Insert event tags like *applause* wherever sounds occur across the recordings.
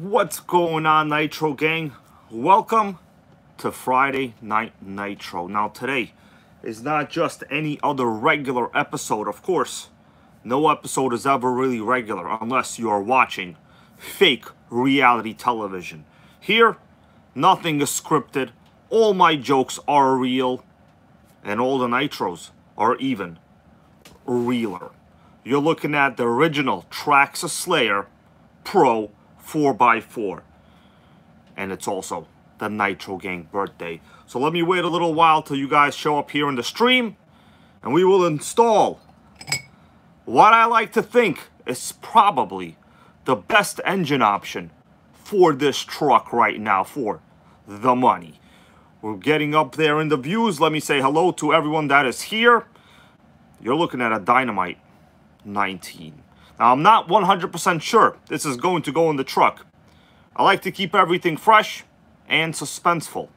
What's going on, Nitro Gang? Welcome to Friday Night Nitro. Now, today is not just any other regular episode. Of course, no episode is ever really regular unless you are watching fake reality television. Here, nothing is scripted. All my jokes are real, and all the Nitros are even realer. You're looking at the original Traxxas Slayer Pro 4x4. And it's also the Nitro Gang birthday. So let me wait a little while till you guys show up here in the stream. And we will install what I like to think is probably the best engine option for this truck right now for the money. We're getting up there in the views. Let me say hello to everyone that is here. You're looking at a Dynamite 19. Now, I'm not 100% sure this is going to go in the truck. I like to keep everything fresh and suspenseful,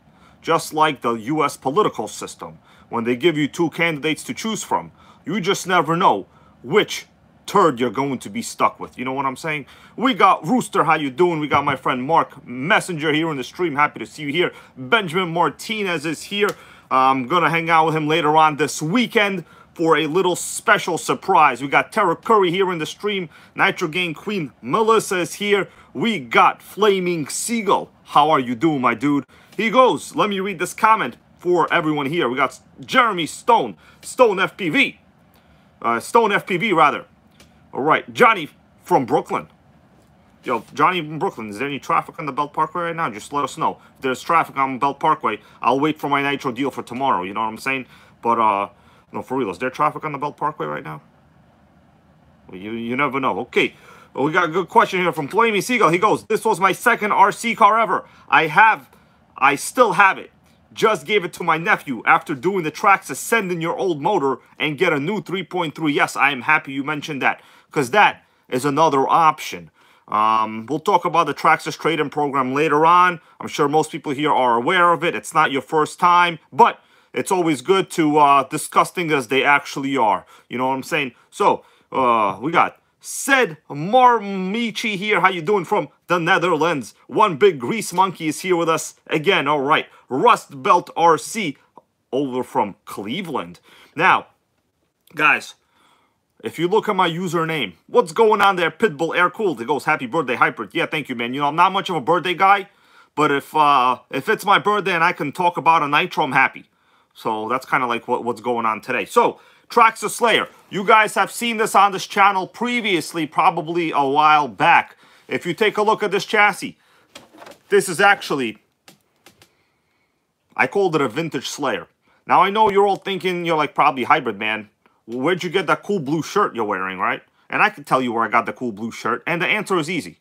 just like the US political system. When they give you two candidates to choose from, you just never know which turd you're going to be stuck with. You know what I'm saying? We got Rooster, how you doing? We got my friend Mark Messenger here in the stream. Happy to see you here. Benjamin Martinez is here. I'm going to hang out with him later on this weekend for a little special surprise. We got Tara Curry here in the stream. Nitro Gang Queen Melissa is here. We got Flaming Seagull. How are you doing, my dude? He goes, let me read this comment for everyone here. We got Jeremy Stone, Stone FPV. Uh, Stone FPV, rather. All right, Johnny from Brooklyn. Yo, Johnny from Brooklyn, is there any traffic on the Belt Parkway right now? Just let us know. If there's traffic on Belt Parkway, I'll wait for my Nitro deal for tomorrow. You know what I'm saying? But, uh, no, for real, is there traffic on the Belt Parkway right now? Well, you, you never know. Okay, well, we got a good question here from Flaming Seagull. He goes, this was my second RC car ever. I have, I still have it. Just gave it to my nephew after doing the tracks to send in your old motor and get a new 3.3. Yes, I am happy you mentioned that because that is another option. Um, we'll talk about the Traxxas trade-in program later on. I'm sure most people here are aware of it. It's not your first time, but it's always good to uh, discuss things as they actually are. You know what I'm saying? So, uh, we got Said Marmichi here. How you doing from the Netherlands? One big grease monkey is here with us again. All right. Rust Belt RC over from Cleveland. Now, guys, if you look at my username, what's going on there? Pitbull Air Cooled. It goes, happy birthday, Hyper. Yeah, thank you, man. You know, I'm not much of a birthday guy, but if uh, if it's my birthday and I can talk about a Nitro, I'm happy. So that's kind of like what, what's going on today. So, Traxxas Slayer. You guys have seen this on this channel previously, probably a while back. If you take a look at this chassis, this is actually, I called it a vintage Slayer. Now, I know you're all thinking, you're like, probably hybrid, man. Where'd you get that cool blue shirt you're wearing, right? And I can tell you where I got the cool blue shirt. And the answer is easy.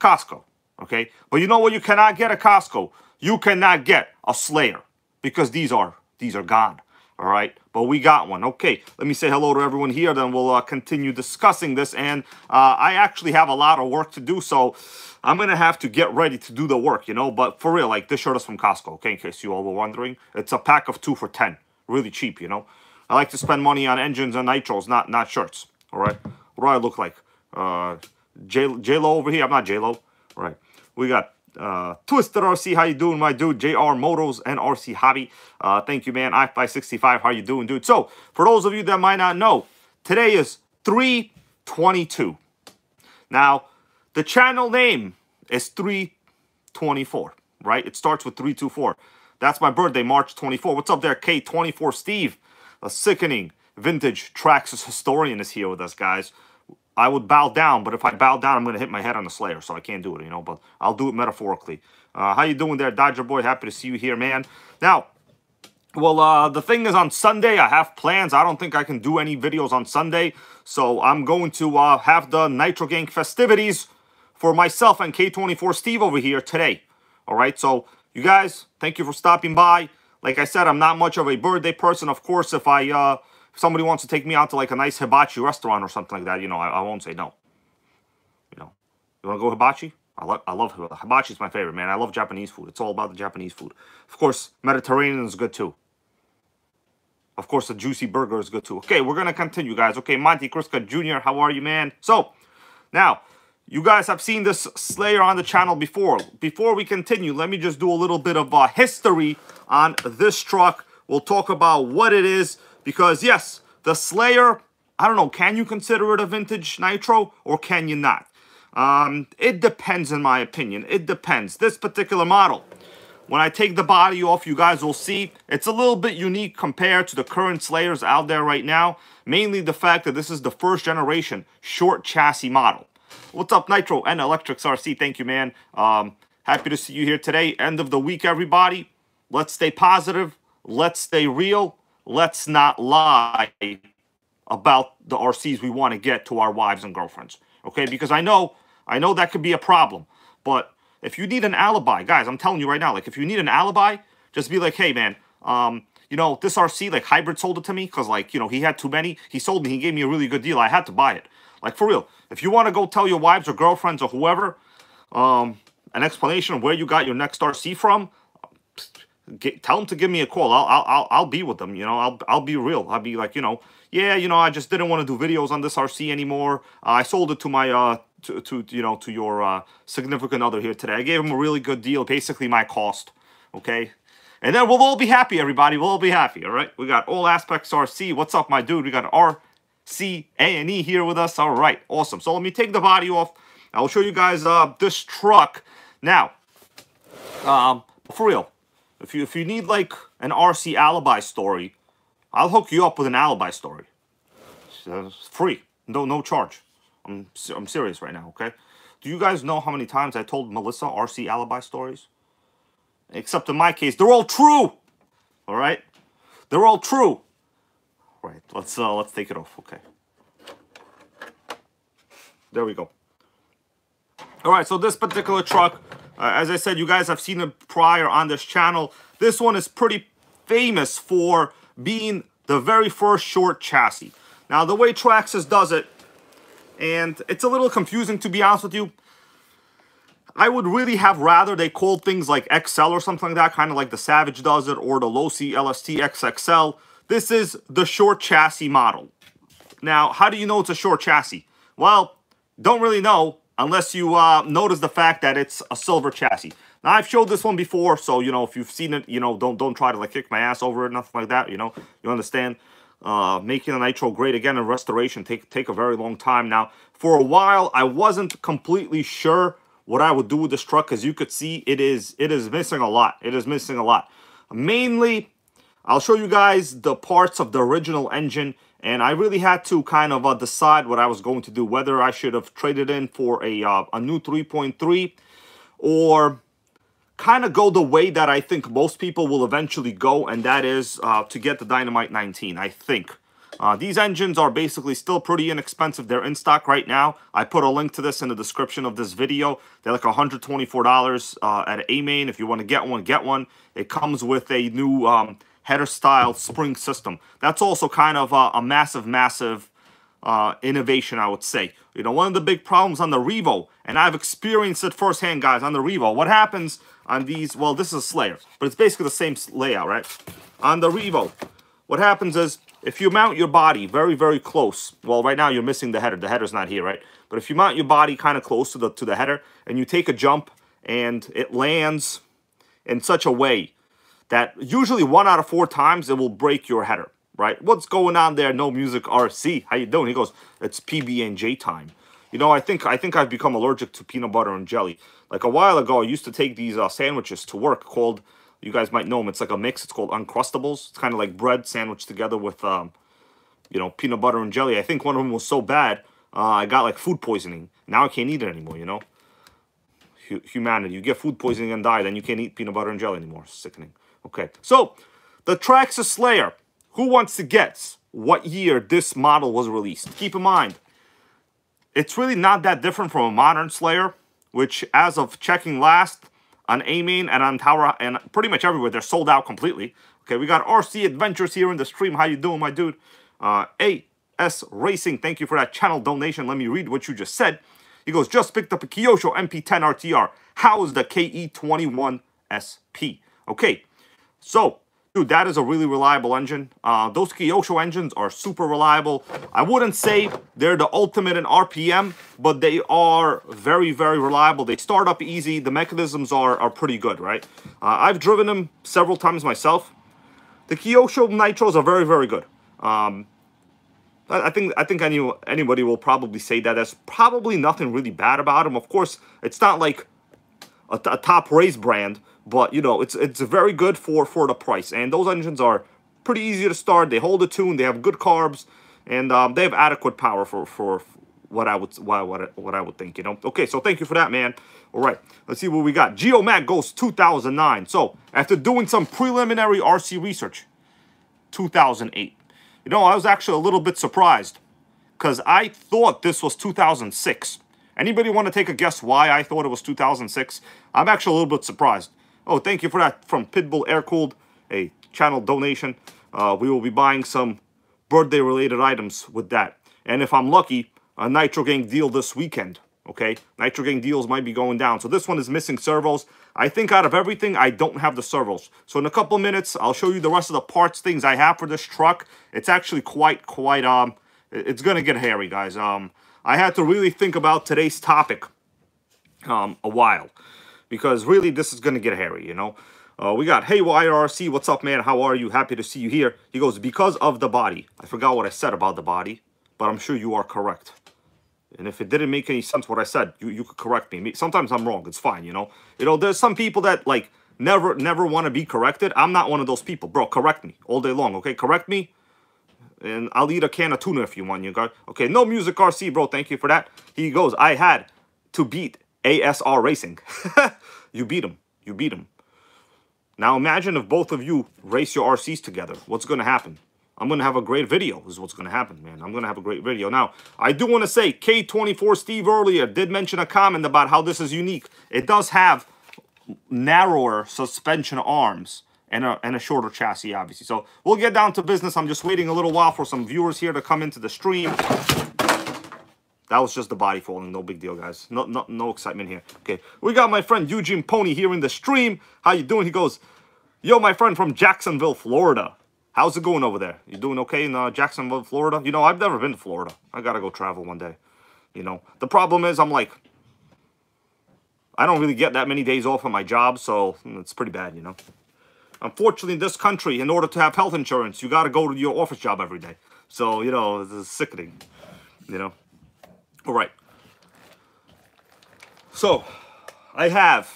Costco, okay? But you know what you cannot get at Costco? You cannot get a Slayer because these are these are gone. All right, but we got one. Okay, let me say hello to everyone here. Then we'll uh, continue discussing this. And uh, I actually have a lot of work to do, so I'm gonna have to get ready to do the work, you know. But for real, like this shirt is from Costco. Okay, in case you all were wondering, it's a pack of two for ten. Really cheap, you know. I like to spend money on engines and nitros, not not shirts. All right, what do I look like? Uh, J J Lo over here. I'm not J Lo. All right, we got uh, Twisted RC, how you doing, my dude? JR Motos and RC Hobby. Uh, thank you, man. I565, how you doing, dude? So, for those of you that might not know, today is 322. Now, the channel name is 324, right? It starts with 324. That's my birthday, March 24. What's up there, K24 Steve? A sickening vintage Traxxas historian is here with us, guys. I would bow down, but if I bow down, I'm going to hit my head on the Slayer, so I can't do it, you know, but I'll do it metaphorically. Uh, how you doing there, Dodger Boy? Happy to see you here, man. Now, well, uh, the thing is on Sunday, I have plans. I don't think I can do any videos on Sunday, so I'm going to uh, have the Nitro Gang festivities for myself and K24 Steve over here today. All right, so you guys, thank you for stopping by. Like I said, I'm not much of a birthday person. Of course, if I uh, if somebody wants to take me out to like a nice hibachi restaurant or something like that, you know, I, I won't say no. You know, you want to go hibachi? I, love I love hibachi. is my favorite, man. I love Japanese food. It's all about the Japanese food. Of course, Mediterranean is good too. Of course, the juicy burger is good too. Okay, we're going to continue, guys. Okay, Monty Kriska Jr., how are you, man? So, now, You guys have seen this Slayer on the channel before. Before we continue, let me just do a little bit of uh, history on this truck. We'll talk about what it is because yes, the Slayer, I don't know, can you consider it a vintage Nitro or can you not? Um, it depends in my opinion. It depends. This particular model, when I take the body off, you guys will see it's a little bit unique compared to the current Slayers out there right now. Mainly the fact that this is the first generation short chassis model. What's up, Nitro and Electrics RC? Thank you, man. Um, happy to see you here today. End of the week, everybody. Let's stay positive. Let's stay real. Let's not lie about the RCs we want to get to our wives and girlfriends. Okay, because I know, I know that could be a problem. But if you need an alibi, guys, I'm telling you right now, like if you need an alibi, just be like, hey, man, um, you know, this RC, like Hybrid sold it to me because, like, you know, he had too many. He sold me. He gave me a really good deal. I had to buy it. Like, for real. If you want to go tell your wives or girlfriends or whoever um, an explanation of where you got your next RC from, get, tell them to give me a call. I'll, I'll, I'll, I'll be with them, you know. I'll, I'll be real. I'll be like, you know, yeah, you know, I just didn't want to do videos on this RC anymore. Uh, I sold it to my, uh, to, to you know, to your uh, significant other here today. I gave him a really good deal, basically my cost, okay? And then we'll all be happy, everybody. We'll all be happy, all right? We got All Aspects RC. What's up, my dude? We got R C A and E here with us. All right, awesome. So let me take the body off. I'll show you guys uh, this truck. Now, um, for real, if you if you need like an RC alibi story, I'll hook you up with an alibi story. It's free, no no charge. I'm I'm serious right now. Okay. Do you guys know how many times I told Melissa RC alibi stories? Except in my case, they're all true. All right, they're all true. Right. Let's uh let's take it off. Okay. There we go. All right. So this particular truck, uh, as I said, you guys have seen it prior on this channel. This one is pretty famous for being the very first short chassis. Now, the way Traxxas does it, and it's a little confusing to be honest with you, I would really have rather they called things like XL or something like that, kind of like the Savage does it, or the Losi LST XXL. This is the short chassis model. Now, how do you know it's a short chassis? Well, don't really know unless you uh, notice the fact that it's a silver chassis. Now, I've showed this one before, so, you know, if you've seen it, you know, don't don't try to, like, kick my ass over it, nothing like that, you know. You understand? Uh, making a Nitro great again in restoration take, take a very long time. Now, for a while, I wasn't completely sure what I would do with this truck. As you could see, it is it is missing a lot. It is missing a lot. Mainly, I'll show you guys the parts of the original engine. And I really had to kind of uh, decide what I was going to do. Whether I should have traded in for a, uh, a new 3.3 or kind of go the way that I think most people will eventually go, and that is uh, to get the Dynamite 19, I think. Uh, these engines are basically still pretty inexpensive. They're in stock right now. I put a link to this in the description of this video. They're like $124 uh, at AMain. If you want to get one, get one. It comes with a new um, header style spring system. That's also kind of a, a massive, massive uh, innovation, I would say. You know, one of the big problems on the Revo, and I've experienced it firsthand, guys, on the Revo. What happens on these, well, this is a Slayer, but it's basically the same layout, right? On the Revo, what happens is, if you mount your body very, very close, well, right now you're missing the header. The header's not here, right? But if you mount your body kind of close to the, to the header, and you take a jump, and it lands in such a way that usually one out of four times it will break your header, right? What's going on there? No music RC. How you doing? He goes, it's PB&J time. You know, I think I think I've become allergic to peanut butter and jelly. Like a while ago, I used to take these uh, sandwiches to work called, you guys might know them, it's like a mix. It's called Uncrustables. It's kind of like bread sandwiched together with, um, you know, peanut butter and jelly. I think one of them was so bad, uh, I got like food poisoning. Now I can't eat it anymore, you know? H humanity. You get food poisoning and die, then you can't eat peanut butter and jelly anymore. Sickening. Okay, so the Traxxas Slayer. Who wants to guess what year this model was released? Keep in mind, it's really not that different from a modern Slayer which as of checking last on AMain and on Tower and pretty much everywhere, they're sold out completely. Okay, we got RC Adventures here in the stream. How you doing, my dude? Uh, AS Racing, thank you for that channel donation. Let me read what you just said. He goes, just picked up a Kyosho MP10 RTR. How is the KE21 SP? Okay, so Dude, that is a really reliable engine. Uh, those Kyosho engines are super reliable. I wouldn't say they're the ultimate in RPM, but they are very, very reliable. They start up easy. The mechanisms are, are pretty good, right? Uh, I've driven them several times myself. The Kyosho Nitros are very, very good. Um, I, think I think any, anybody will probably say that. There's probably nothing really bad about them. Of course, it's not like a, a top race brand, but you know, it's it's very good for for the price. And those engines are pretty easy to start. They hold a tune. They have good carbs, and um, they have adequate power for for what I would what what what I would think. You know. Okay, so thank you for that, man. All right, let's see what we got. Geomac goes 2009. So after doing some preliminary RC research, 2008. You know, I was actually a little bit surprised because I thought this was 2006. Anybody want to take a guess why I thought it was 2006? I'm actually a little bit surprised. Oh, thank you for that from Pitbull Air Cooled, a channel donation. Uh, we will be buying some birthday-related items with that. And if I'm lucky, a Nitro Gang deal this weekend, okay? Nitro Gang deals might be going down. So this one is missing servos. I think out of everything, I don't have the servos. So in a couple minutes, I'll show you the rest of the parts things I have for this truck. It's actually quite, quite, um, it's to get hairy, guys. Um, I had to really think about today's topic um, a while because really this is going to get hairy, you know. Uh, we got, hey, YRC, what's up, man? How are you? Happy to see you here. He goes, because of the body. I forgot what I said about the body, but I'm sure you are correct. And if it didn't make any sense what I said, you, you could correct me. Sometimes I'm wrong. It's fine, you know. You know, there's some people that, like, never, never want to be corrected. I'm not one of those people. Bro, correct me all day long, okay? Correct me and I'll eat a can of tuna if you want, you guys. Okay, no music RC, bro. Thank you for that. He goes, I had to beat ASR Racing. *laughs* you beat him. You beat him. Now imagine if both of you race your RCs together. What's going to happen? I'm going to have a great video is what's going to happen, man. I'm going to have a great video. Now, I do want to say K24 Steve earlier did mention a comment about how this is unique. It does have narrower suspension arms and a, and a shorter chassis, obviously. So we'll get down to business. I'm just waiting a little while for some viewers here to come into the stream. That was just the body falling. No big deal, guys. No, no, no excitement here. Okay, we got my friend Eugene Pony here in the stream. How you doing? He goes, yo, my friend from Jacksonville, Florida. How's it going over there? You doing okay in uh, Jacksonville, Florida? You know, I've never been to Florida. I got to go travel one day. You know, the problem is I'm like, I don't really get that many days off on my job, so it's pretty bad, you know. Unfortunately, in this country, in order to have health insurance, you got to go to your office job every day. So, you know, it's sickening, you know. All right. So, I have,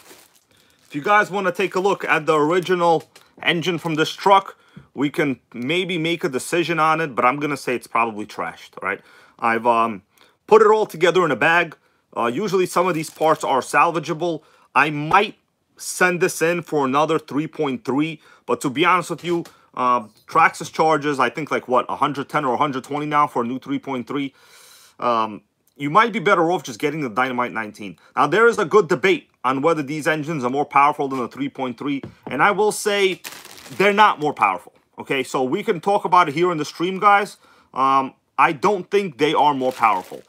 if you guys want to take a look at the original engine from this truck, we can maybe make a decision on it, but I'm going to say it's probably trashed, all right? I've um, put it all together in a bag. Uh, usually some of these parts are salvageable. I might send this in for another 3.3. But to be honest with you, uh, Traxxas charges, I think like what, 110 or 120 now for a new 3.3. Um, you might be better off just getting the Dynamite 19. Now, there is a good debate on whether these engines are more powerful than the 3.3. And I will say they're not more powerful. Okay, so we can talk about it here in the stream, guys. Um, I don't think they are more powerful.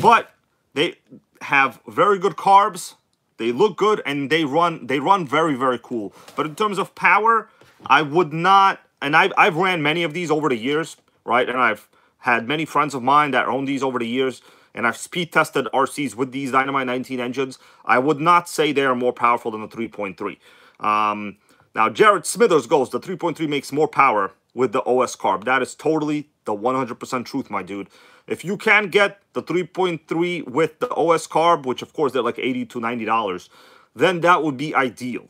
But they have very good carbs. They look good and they run they run very, very cool. But in terms of power, I would not, and I've, I've ran many of these over the years, right? And I've had many friends of mine that own these over the years, and I've speed tested RCs with these Dynamite 19 engines. I would not say they are more powerful than the 3.3. Um, now, Jared Smithers goes, the 3.3 makes more power with the OS carb. That is totally the 100% truth, my dude. If you can get the 3.3 with the OS carb, which of course they're like 80 to $90, then that would be ideal.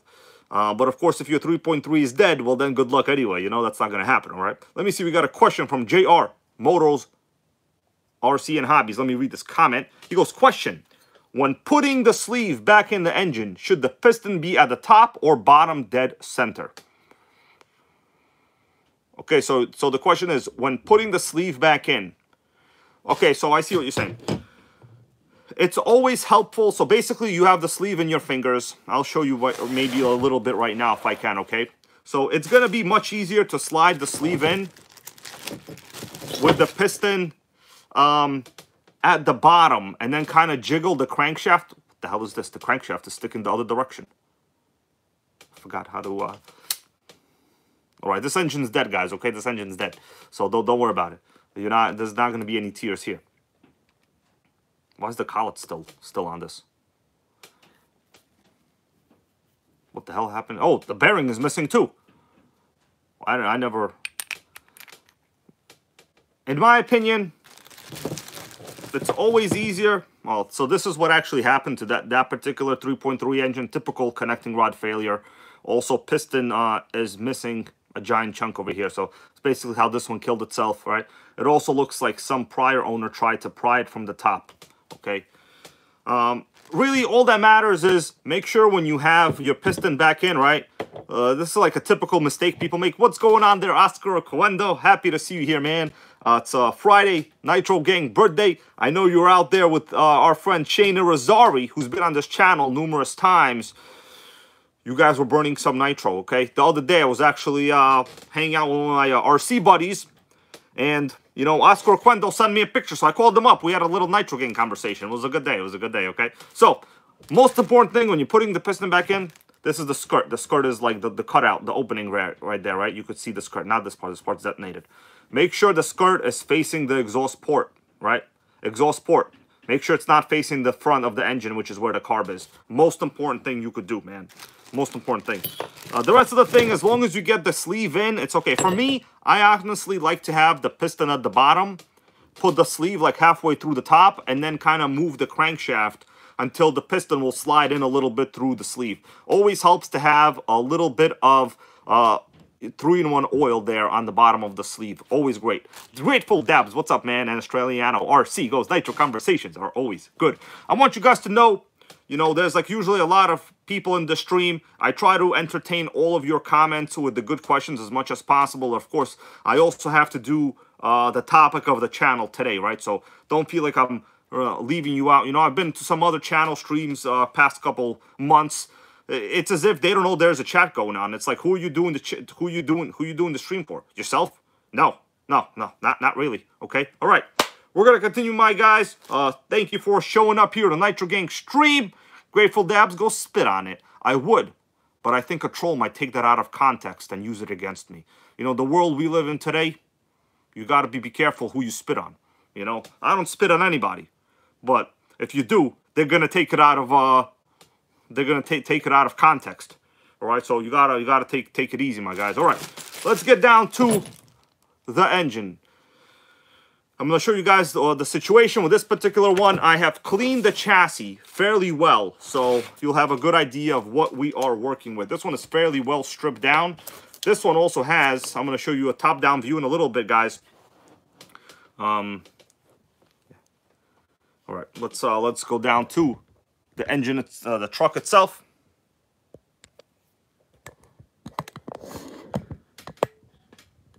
Uh, but of course, if your 3.3 is dead, well then good luck anyway. You know, that's not going to happen, all right? Let me see, we got a question from JR Motors RC and Hobbies. Let me read this comment. He goes, question, when putting the sleeve back in the engine, should the piston be at the top or bottom dead center? Okay, so so the question is, when putting the sleeve back in, Okay, so I see what you're saying. It's always helpful. So basically, you have the sleeve in your fingers. I'll show you what, maybe a little bit right now if I can, okay? So it's to be much easier to slide the sleeve in with the piston um, at the bottom and then kind of jiggle the crankshaft. What the hell is this? The crankshaft is sticking the other direction. I forgot how to... Uh... All right, this engine's dead, guys. Okay, this engine's dead. So don't don't worry about it. You're not. There's not going to be any tears here. Why is the collet still still on this? What the hell happened? Oh, the bearing is missing too. I I never. In my opinion, it's always easier. Well, so this is what actually happened to that that particular 3.3 engine. Typical connecting rod failure. Also, piston uh, is missing a giant chunk over here. So it's basically how this one killed itself, right? It also looks like some prior owner tried to pry it from the top, okay? Um, really, all that matters is make sure when you have your piston back in, right? Uh, this is like a typical mistake people make. What's going on there, Oscar Coendo? Happy to see you here, man. Uh, it's uh, Friday, Nitro Gang birthday. I know you're out there with uh, our friend Shane Rosari, who's been on this channel numerous times you guys were burning some nitro, okay? The other day, I was actually uh, hanging out with my uh, RC buddies, and, you know, Oscar Quendo sent me a picture, so I called them up. We had a little nitro Gang conversation. It was a good day. It was a good day, okay? So, most important thing when you're putting the piston back in, this is the skirt. The skirt is like the, the cutout, the opening right, right there, right? You could see the skirt, not this part. This part's detonated. Make sure the skirt is facing the exhaust port, right? Exhaust port. Make sure it's not facing the front of the engine, which is where the carb is. Most important thing you could do, man. Most important thing. Uh, the rest of the thing, as long as you get the sleeve in, it's okay. For me, I honestly like to have the piston at the bottom, put the sleeve like halfway through the top, and then kind of move the crankshaft until the piston will slide in a little bit through the sleeve. Always helps to have a little bit of uh, three-in-one oil there on the bottom of the sleeve. Always great. Grateful Dabs, what's up, man? And Australiano RC goes, Nitro Conversations are always good. I want you guys to know, you know, there's like usually a lot of people in the stream. I try to entertain all of your comments with the good questions as much as possible. Of course, I also have to do uh, the topic of the channel today, right? So don't feel like I'm uh, leaving you out. You know, I've been to some other channel streams uh, past couple months it's as if they don't know there's a chat going on. It's like, who are you doing the who are you doing who are you doing the stream for? Yourself? No, no, no, not not really. Okay, all right. We're gonna continue, my guys. Uh, thank you for showing up here to Nitro Gang stream. Grateful Dabs, go spit on it. I would, but I think a troll might take that out of context and use it against me. You know, the world we live in today, you gotta be, be careful who you spit on. You know, I don't spit on anybody, but if you do, they're gonna take it out of uh they're gonna take take it out of context. All right, so you gotta you gotta take take it easy, my guys. All right, let's get down to the engine. I'm gonna show you guys uh, the situation with this particular one. I have cleaned the chassis fairly well, so you'll have a good idea of what we are working with. This one is fairly well stripped down. This one also has. I'm gonna show you a top-down view in a little bit, guys. Um. All right, let's uh, let's go down to the engine, uh, the truck itself.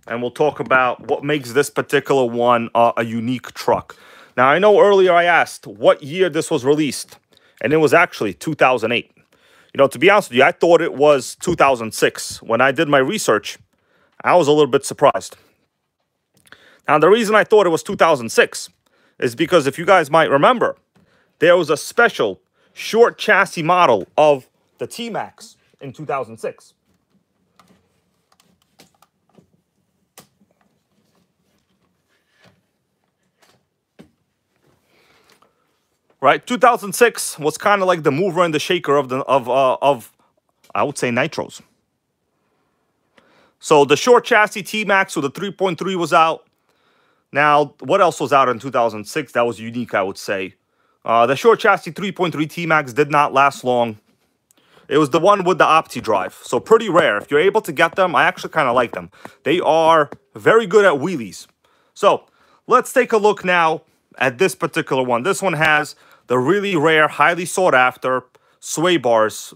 And we'll talk about what makes this particular one uh, a unique truck. Now, I know earlier I asked what year this was released, and it was actually 2008. You know, to be honest with you, I thought it was 2006. When I did my research, I was a little bit surprised. Now, the reason I thought it was 2006 is because if you guys might remember, there was a special short chassis model of the T-Max in 2006. Right, 2006 was kind of like the mover and the shaker of the of uh, of I would say nitros. So the short chassis T-Max with the 3.3 was out. Now, what else was out in 2006 that was unique, I would say? Uh, the short chassis 3.3 T-Max did not last long. It was the one with the Opti drive. So pretty rare. If you're able to get them, I actually kind of like them. They are very good at wheelies. So let's take a look now at this particular one. This one has the really rare, highly sought after sway bars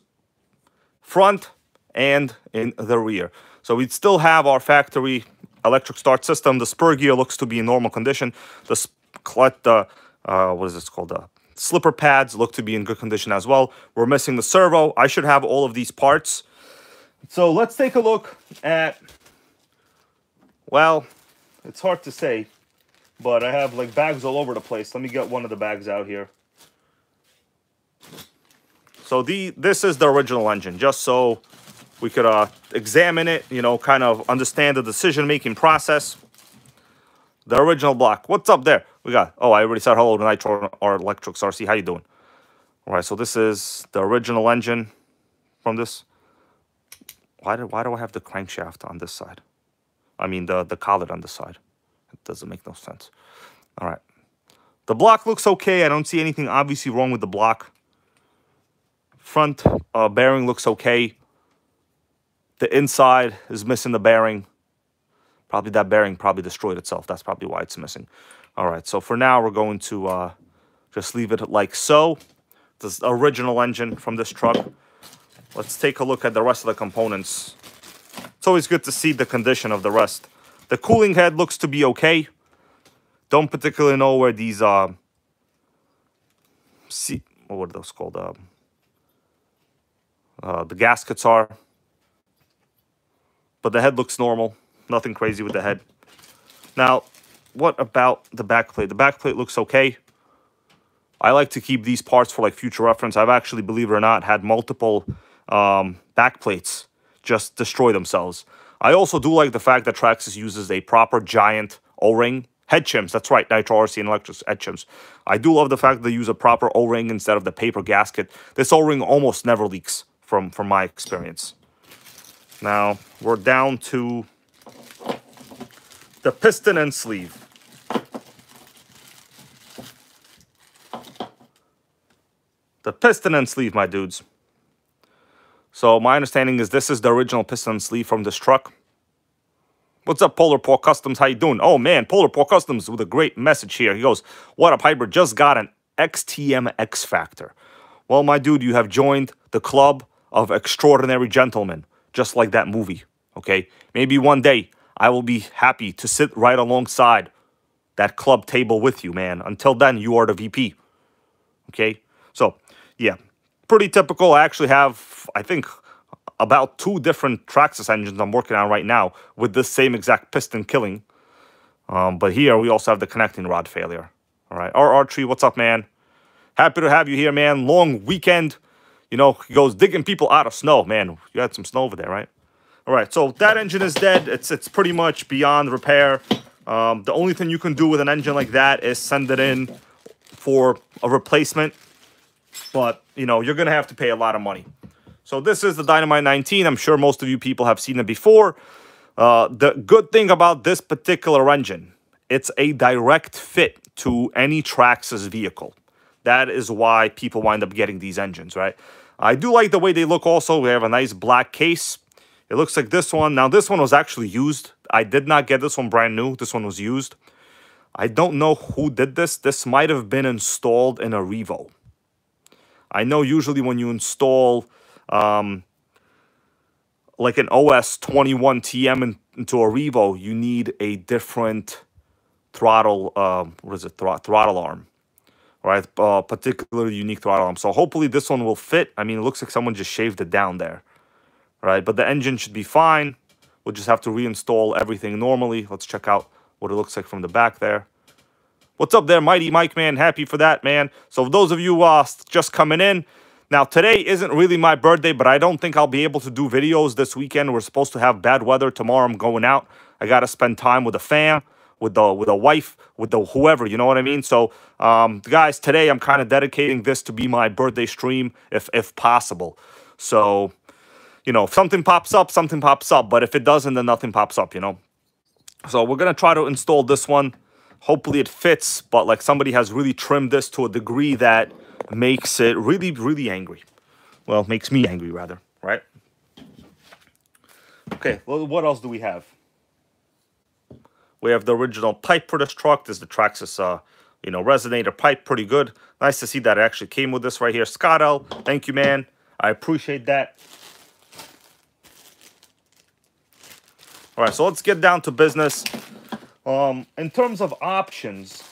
front and in the rear. So we still have our factory electric start system. The spur gear looks to be in normal condition. The, the uh, what is this called? The slipper pads look to be in good condition as well. We're missing the servo. I should have all of these parts. So let's take a look at, well, it's hard to say, but I have like bags all over the place. Let me get one of the bags out here. So the this is the original engine, just so We could uh, examine it, you know, kind of understand the decision-making process. The original block. What's up there? We got, oh, I already said hello to Nitro or Electrix RC. How you doing? All right, so this is the original engine from this. Why do, why do I have the crankshaft on this side? I mean, the, the collet on the side. It doesn't make no sense. All right. The block looks okay. I don't see anything obviously wrong with the block. Front uh, bearing looks okay. The inside is missing the bearing. Probably that bearing probably destroyed itself. That's probably why it's missing. All right, so for now, we're going to uh, just leave it like so. This original engine from this truck. Let's take a look at the rest of the components. It's always good to see the condition of the rest. The cooling head looks to be okay. Don't particularly know where these, uh, see, what are those called? Uh, uh, the gaskets are. But the head looks normal. Nothing crazy with the head. Now, what about the backplate? The backplate looks okay. I like to keep these parts for like future reference. I've actually, believe it or not, had multiple um, backplates just destroy themselves. I also do like the fact that Traxxas uses a proper giant O-ring head shims. That's right, Nitro RC and Electrix head shims. I do love the fact they use a proper O-ring instead of the paper gasket. This O-ring almost never leaks from, from my experience. Now, we're down to the piston and sleeve. The piston and sleeve, my dudes. So my understanding is this is the original piston and sleeve from this truck. What's up, Polar Paw Customs? How you doing? Oh, man, Polar Paw Customs with a great message here. He goes, what up, Hybrid? Just got an XTM X Factor. Well, my dude, you have joined the club of extraordinary gentlemen, just like that movie, okay? Maybe one day I will be happy to sit right alongside that club table with you, man. Until then, you are the VP, okay? So, yeah, pretty typical. I actually have, I think, about two different Traxxas engines I'm working on right now with the same exact piston killing. Um, but here, we also have the connecting rod failure. All right, RR3, what's up, man? Happy to have you here, man. Long weekend. You know, he goes digging people out of snow. Man, you had some snow over there, right? All right, so that engine is dead. It's it's pretty much beyond repair. Um, the only thing you can do with an engine like that is send it in for a replacement. But, you know, you're going to have to pay a lot of money. So this is the Dynamite 19. I'm sure most of you people have seen it before. Uh, the good thing about this particular engine, it's a direct fit to any Traxxas vehicle. That is why people wind up getting these engines, right? I do like the way they look also. We have a nice black case. It looks like this one. Now, this one was actually used. I did not get this one brand new. This one was used. I don't know who did this. This might have been installed in a Revo. I know usually when you install um, like an OS 21 TM in, into a Revo, you need a different throttle, uh, what is it, Thr throttle arm, right? Uh, particularly unique throttle arm. So hopefully this one will fit. I mean, it looks like someone just shaved it down there, right? But the engine should be fine. We'll just have to reinstall everything normally. Let's check out what it looks like from the back there. What's up there, Mighty Mike, man? Happy for that, man. So those of you uh, just coming in, now today isn't really my birthday, but I don't think I'll be able to do videos this weekend. We're supposed to have bad weather. Tomorrow I'm going out. I got to spend time with a fam, with the with a wife, with the whoever, you know what I mean? So, um, guys, today I'm kind of dedicating this to be my birthday stream, if if possible. So, you know, if something pops up, something pops up. But if it doesn't, then nothing pops up, you know? So we're going to try to install this one. Hopefully it fits, but like somebody has really trimmed this to a degree that makes it really, really angry. Well, makes me angry rather, right? Okay, well, what else do we have? We have the original pipe for this truck. This is the Traxxas, uh, you know, resonator pipe, pretty good. Nice to see that it actually came with this right here. Scott L, thank you, man. I appreciate that. All right, so let's get down to business. Um, in terms of options,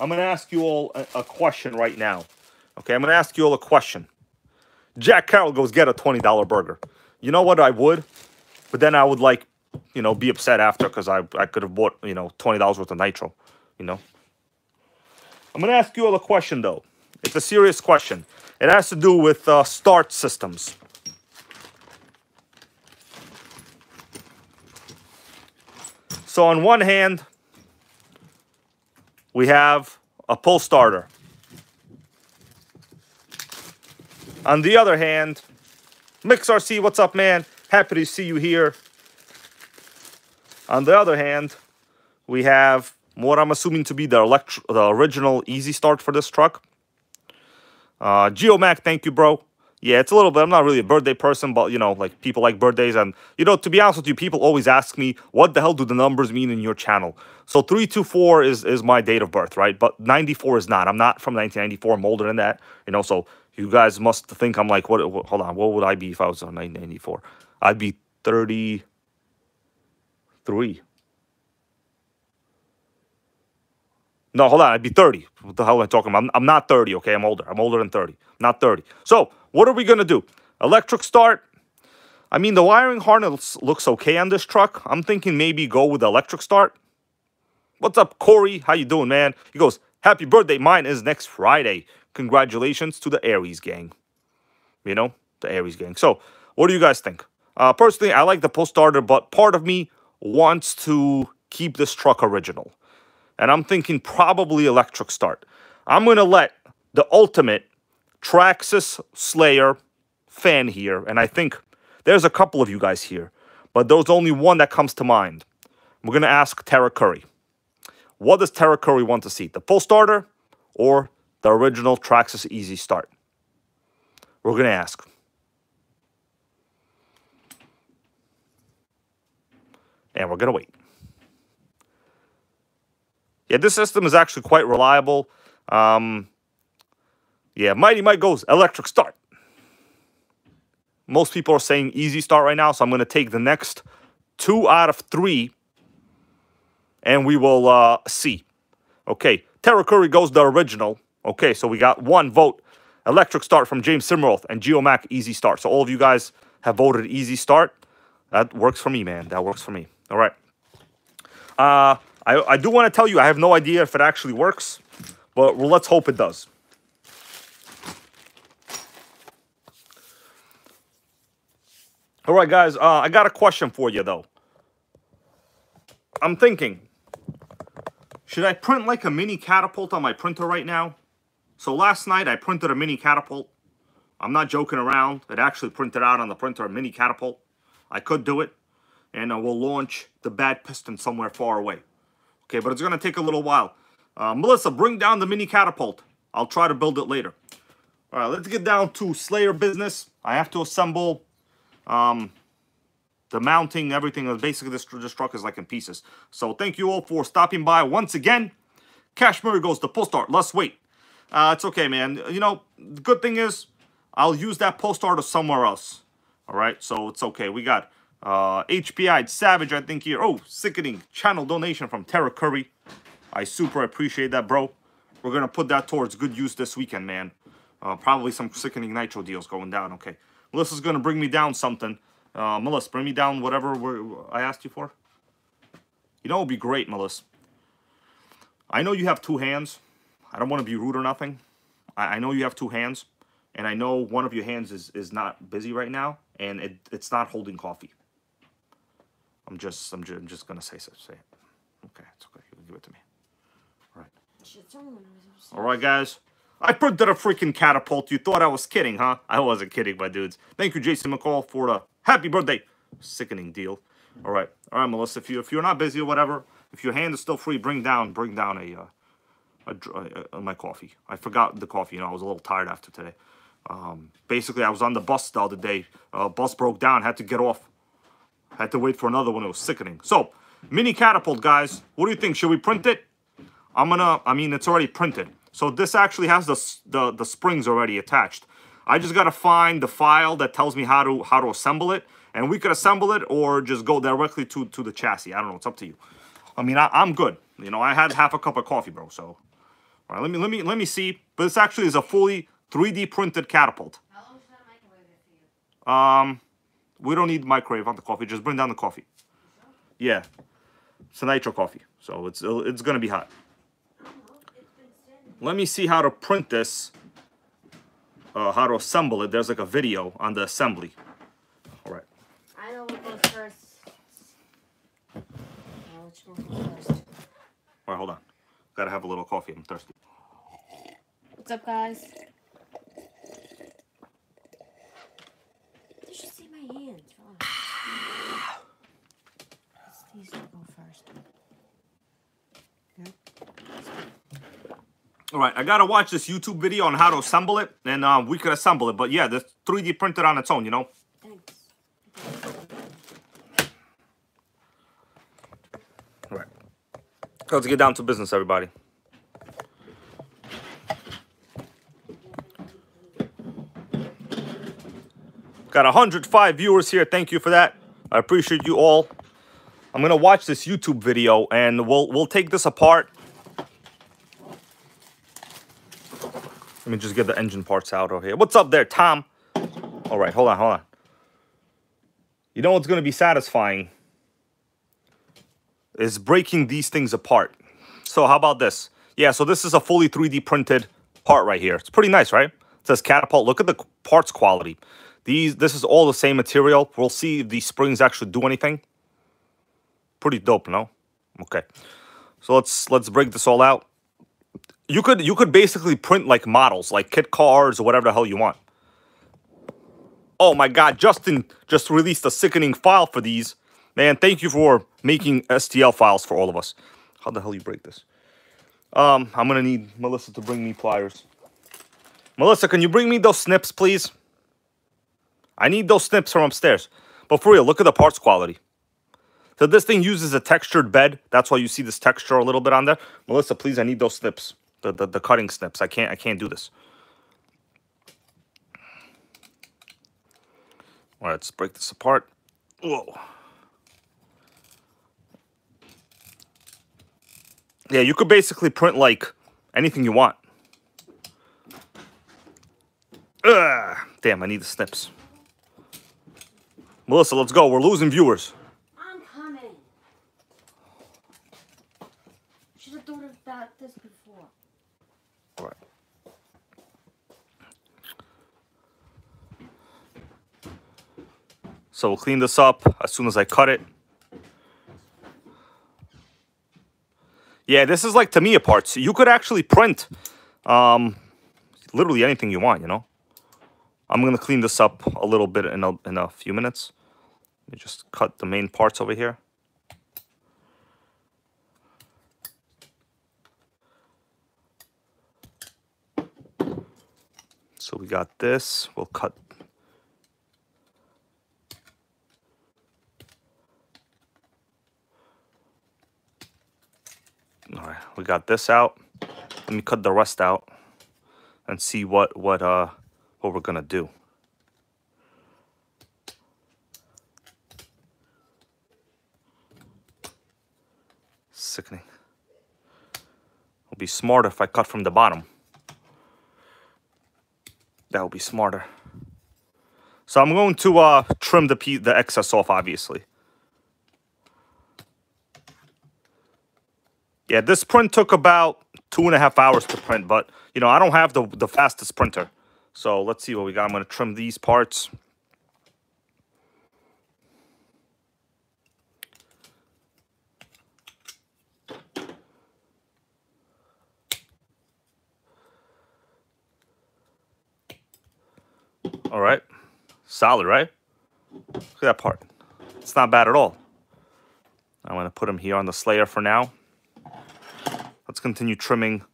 I'm going to ask you all a, a, question right now. Okay, I'm going to ask you all a question. Jack Carroll goes get a $20 burger. You know what I would? But then I would like, you know, be upset after because I, I could have bought, you know, $20 worth of nitro, you know. I'm going to ask you all a question, though. It's a serious question. It has to do with uh, start systems. So on one hand, we have a pull starter. On the other hand, Mix RC, what's up, man? Happy to see you here. On the other hand, we have what I'm assuming to be the, the original easy start for this truck. Uh, Geomac, thank you, bro. Yeah, it's a little bit. I'm not really a birthday person, but you know, like people like birthdays, and you know, to be honest with you, people always ask me, "What the hell do the numbers mean in your channel?" So three two four is is my date of birth, right? But 94 is not. I'm not from 1994. I'm older than that, you know. So you guys must think I'm like, what? what hold on, what would I be if I was on 1994? I'd be 33. No, hold on. I'd be 30. What the hell am I talking about? I'm, I'm not 30, okay? I'm older. I'm older than 30. Not 30. So, what are we going to do? Electric start. I mean, the wiring harness looks okay on this truck. I'm thinking maybe go with electric start. What's up, Corey? How you doing, man? He goes, happy birthday. Mine is next Friday. Congratulations to the Aries gang. You know, the Aries gang. So, what do you guys think? Uh, personally, I like the pull starter, but part of me wants to keep this truck original and I'm thinking probably electric start. I'm going to let the ultimate Traxxas Slayer fan here, and I think there's a couple of you guys here, but there's only one that comes to mind. We're going to ask Tara Curry. What does Tara Curry want to see? The full starter or the original Traxxas Easy Start? We're going to ask. And we're going to wait. Yeah, this system is actually quite reliable. Um, yeah, Mighty Mike goes electric start. Most people are saying easy start right now, so I'm going to take the next two out of three, and we will uh, see. Okay, Tara Curry goes the original. Okay, so we got one vote. Electric start from James Simroth and Geomac easy start. So all of you guys have voted easy start. That works for me, man. That works for me. All right. Uh, I, I do want to tell you, I have no idea if it actually works, but well, let's hope it does. All right, guys, uh, I got a question for you, though. I'm thinking, should I print like a mini catapult on my printer right now? So last night, I printed a mini catapult. I'm not joking around. It actually printed out on the printer a mini catapult. I could do it, and uh, we'll launch the bad piston somewhere far away. Okay, but it's going to take a little while. Uh, Melissa, bring down the mini catapult. I'll try to build it later. All right, let's get down to Slayer business. I have to assemble um, the mounting, everything. Basically, this, this truck is like in pieces. So thank you all for stopping by once again. Cash Murray goes to start. Let's wait. Uh, it's okay, man. You know, the good thing is I'll use that pull starter somewhere else. All right, so it's okay. We got uh, HPI Savage, I think here. Oh, sickening channel donation from Tara Curry. I super appreciate that, bro. We're going to put that towards good use this weekend, man. Uh, probably some sickening nitro deals going down. Okay. Melissa's going to bring me down something. Uh, Melissa, bring me down whatever I asked you for. You know, it would be great, Melissa. I know you have two hands. I don't want to be rude or nothing. I, I know you have two hands. And I know one of your hands is, is not busy right now. And it, it's not holding coffee. I'm just, I'm just, I'm just gonna say so. Say it. Okay, it's okay. You can give it to me. All right. All right, guys. I printed a freaking catapult. You thought I was kidding, huh? I wasn't kidding, my dudes. Thank you, Jason McCall, for the happy birthday. Sickening deal. All right, all right, Melissa. If you if you're not busy or whatever, if your hand is still free, bring down bring down a uh, a, a, a, my coffee. I forgot the coffee. You know, I was a little tired after today. Um, basically, I was on the bus the other day. Uh, bus broke down. Had to get off. Had to wait for another one. It was sickening. So, mini catapult, guys. What do you think? Should we print it? I'm gonna, I mean, it's already printed. So this actually has the, the, the springs already attached. I just gotta find the file that tells me how to how to assemble it. And we could assemble it or just go directly to, to the chassis. I don't know, it's up to you. I mean, I, I'm good. You know, I had half a cup of coffee, bro, so. All right, let me, let me, let me see. But this actually is a fully 3D printed catapult. How long should I microwave it for you? Um, we don't need microwave on the coffee. Just bring down the coffee. Yeah. It's a nitro coffee. So it's it's going to be hot. Let me see how to print this. Uh, how to assemble it. There's like a video on the assembly. All right. I know what goes first. I'll let you go first. All right, hold on. Gotta have a little coffee. I'm thirsty. What's up, guys? You should see my hands. Relax. These two go first. Good. All right, I gotta watch this YouTube video on how to assemble it, and uh, we could assemble it. But yeah, the 3D printed on its own, you know. Thanks. All right. Let's get down to business, everybody. Got 105 viewers here. Thank you for that. I appreciate you all. I'm gonna watch this YouTube video and we'll we'll take this apart. Let me just get the engine parts out over here. What's up there, Tom? All right, hold on, hold on. You know what's gonna be satisfying is breaking these things apart. So how about this? Yeah, so this is a fully 3D printed part right here. It's pretty nice, right? It says catapult. Look at the parts quality. These, this is all the same material. We'll see if these springs actually do anything. Pretty dope, no? Okay. So let's let's break this all out. You could you could basically print like models, like kit cards or whatever the hell you want. Oh my god, Justin just released a sickening file for these. Man, thank you for making STL files for all of us. How the hell you break this? Um, I'm gonna need Melissa to bring me pliers. Melissa, can you bring me those snips, please? I need those snips from upstairs. But for real, look at the parts quality. So this thing uses a textured bed. That's why you see this texture a little bit on there. Melissa, please, I need those snips. The, the, the cutting snips. I can't I can't do this. All right, let's break this apart. Whoa. Yeah, you could basically print like anything you want. Ugh. Damn, I need the snips. Melissa, let's go. We're losing viewers. I'm coming. Should have thought about this before. All right. So we'll clean this up as soon as I cut it. Yeah, this is like Tamiya parts. You could actually print um, literally anything you want, you know? I'm going to clean this up a little bit in a, in a few minutes. Let me just cut the main parts over here. So we got this. We'll cut. All right, we got this out. Let me cut the rest out and see what what uh what we're gonna do. Sickening. It'll be smarter if I cut from the bottom. That would be smarter. So I'm going to uh, trim the pe the excess off, obviously. Yeah, this print took about two and a half hours to print, but you know I don't have the the fastest printer. So let's see what we got. I'm going to trim these parts. All right. Solid, right? Look at that part. It's not bad at all. I'm going to put them here on the slayer for now. Let's continue trimming.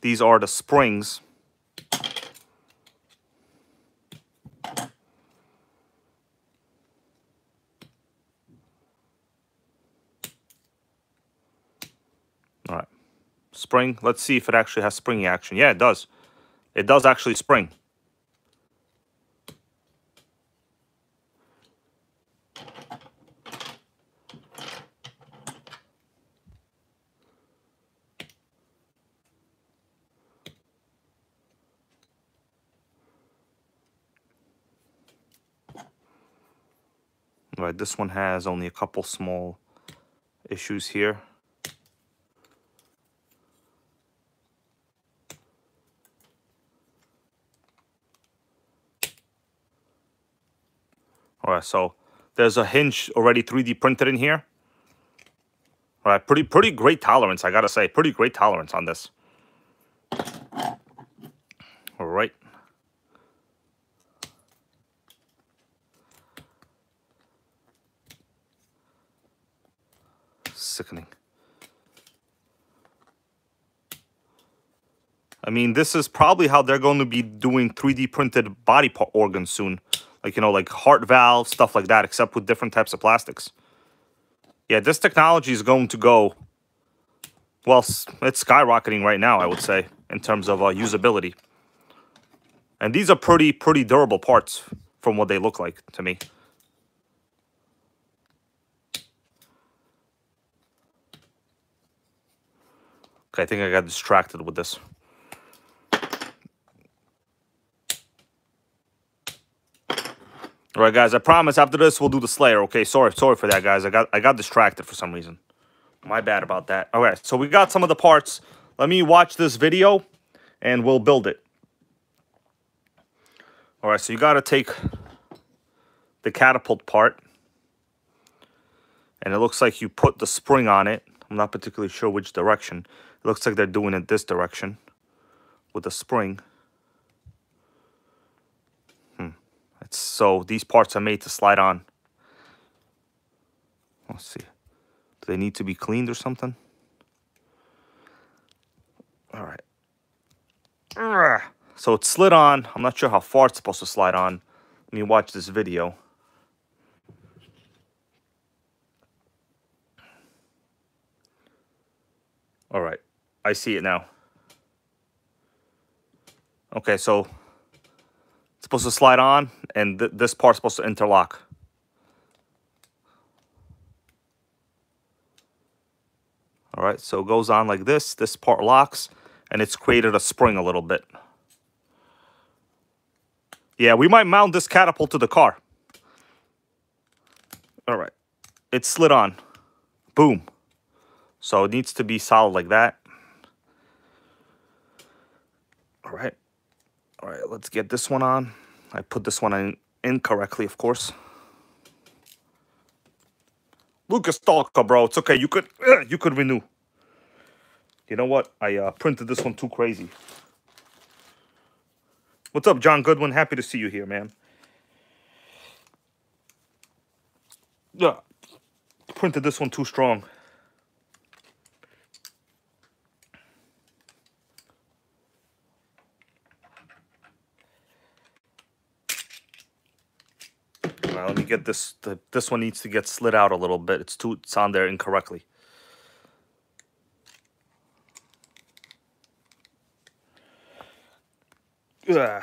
These are the springs. All right. Spring. Let's see if it actually has springy action. Yeah, it does. It does actually spring. Right, this one has only a couple small issues here. All right, so there's a hinge already 3D printed in here. All right, pretty pretty great tolerance, I gotta say. Pretty great tolerance on this. All right. Sickening. I mean, this is probably how they're going to be doing 3D printed body organs soon. Like, you know, like heart valves, stuff like that, except with different types of plastics. Yeah, this technology is going to go, well, it's skyrocketing right now, I would say, in terms of uh, usability. And these are pretty, pretty durable parts from what they look like to me. Okay, I think I got distracted with this. All right, guys. I promise after this we'll do the Slayer. Okay, sorry, sorry for that, guys. I got I got distracted for some reason. My bad about that. All right, so we got some of the parts. Let me watch this video, and we'll build it. All right, so you got to take the catapult part, and it looks like you put the spring on it. I'm not particularly sure which direction. It looks like they're doing it this direction with the spring. Hmm. It's, so these parts are made to slide on. Let's see. Do they need to be cleaned or something? All right. So it's slid on. I'm not sure how far it's supposed to slide on. Let me watch this video. All right. I see it now. Okay, so it's supposed to slide on, and th this part's supposed to interlock. All right, so it goes on like this. This part locks, and it's created a spring a little bit. Yeah, we might mount this catapult to the car. All right, it's slid on. Boom. So it needs to be solid like that. All right. All right, let's get this one on. I put this one in incorrectly, of course. Lucas Talker, bro. It's okay. You could uh, *clears throat* you could renew. You know what? I uh, printed this one too crazy. What's up, John Goodwin? Happy to see you here, man. Yeah, printed this one too strong. Let me get this. The, this one needs to get slid out a little bit. It's too. It's on there incorrectly. Ugh.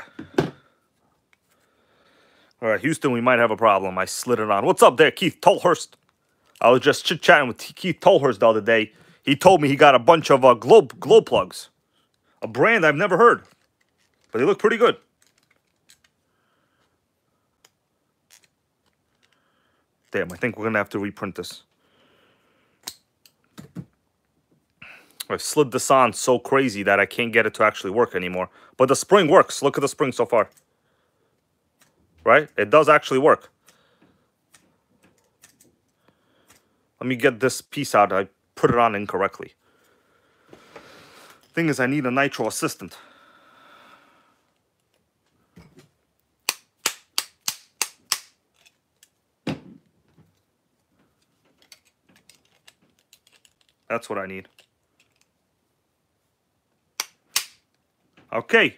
All right, Houston, we might have a problem. I slid it on. What's up there, Keith Tolhurst? I was just chit chatting with Keith Tolhurst the other day. He told me he got a bunch of uh, glow glow plugs, a brand I've never heard, but they look pretty good. Damn, I think we're going to have to reprint this. I've slid this on so crazy that I can't get it to actually work anymore. But the spring works. Look at the spring so far. Right? It does actually work. Let me get this piece out. I put it on incorrectly. Thing is, I need a nitro assistant. That's what I need. Okay.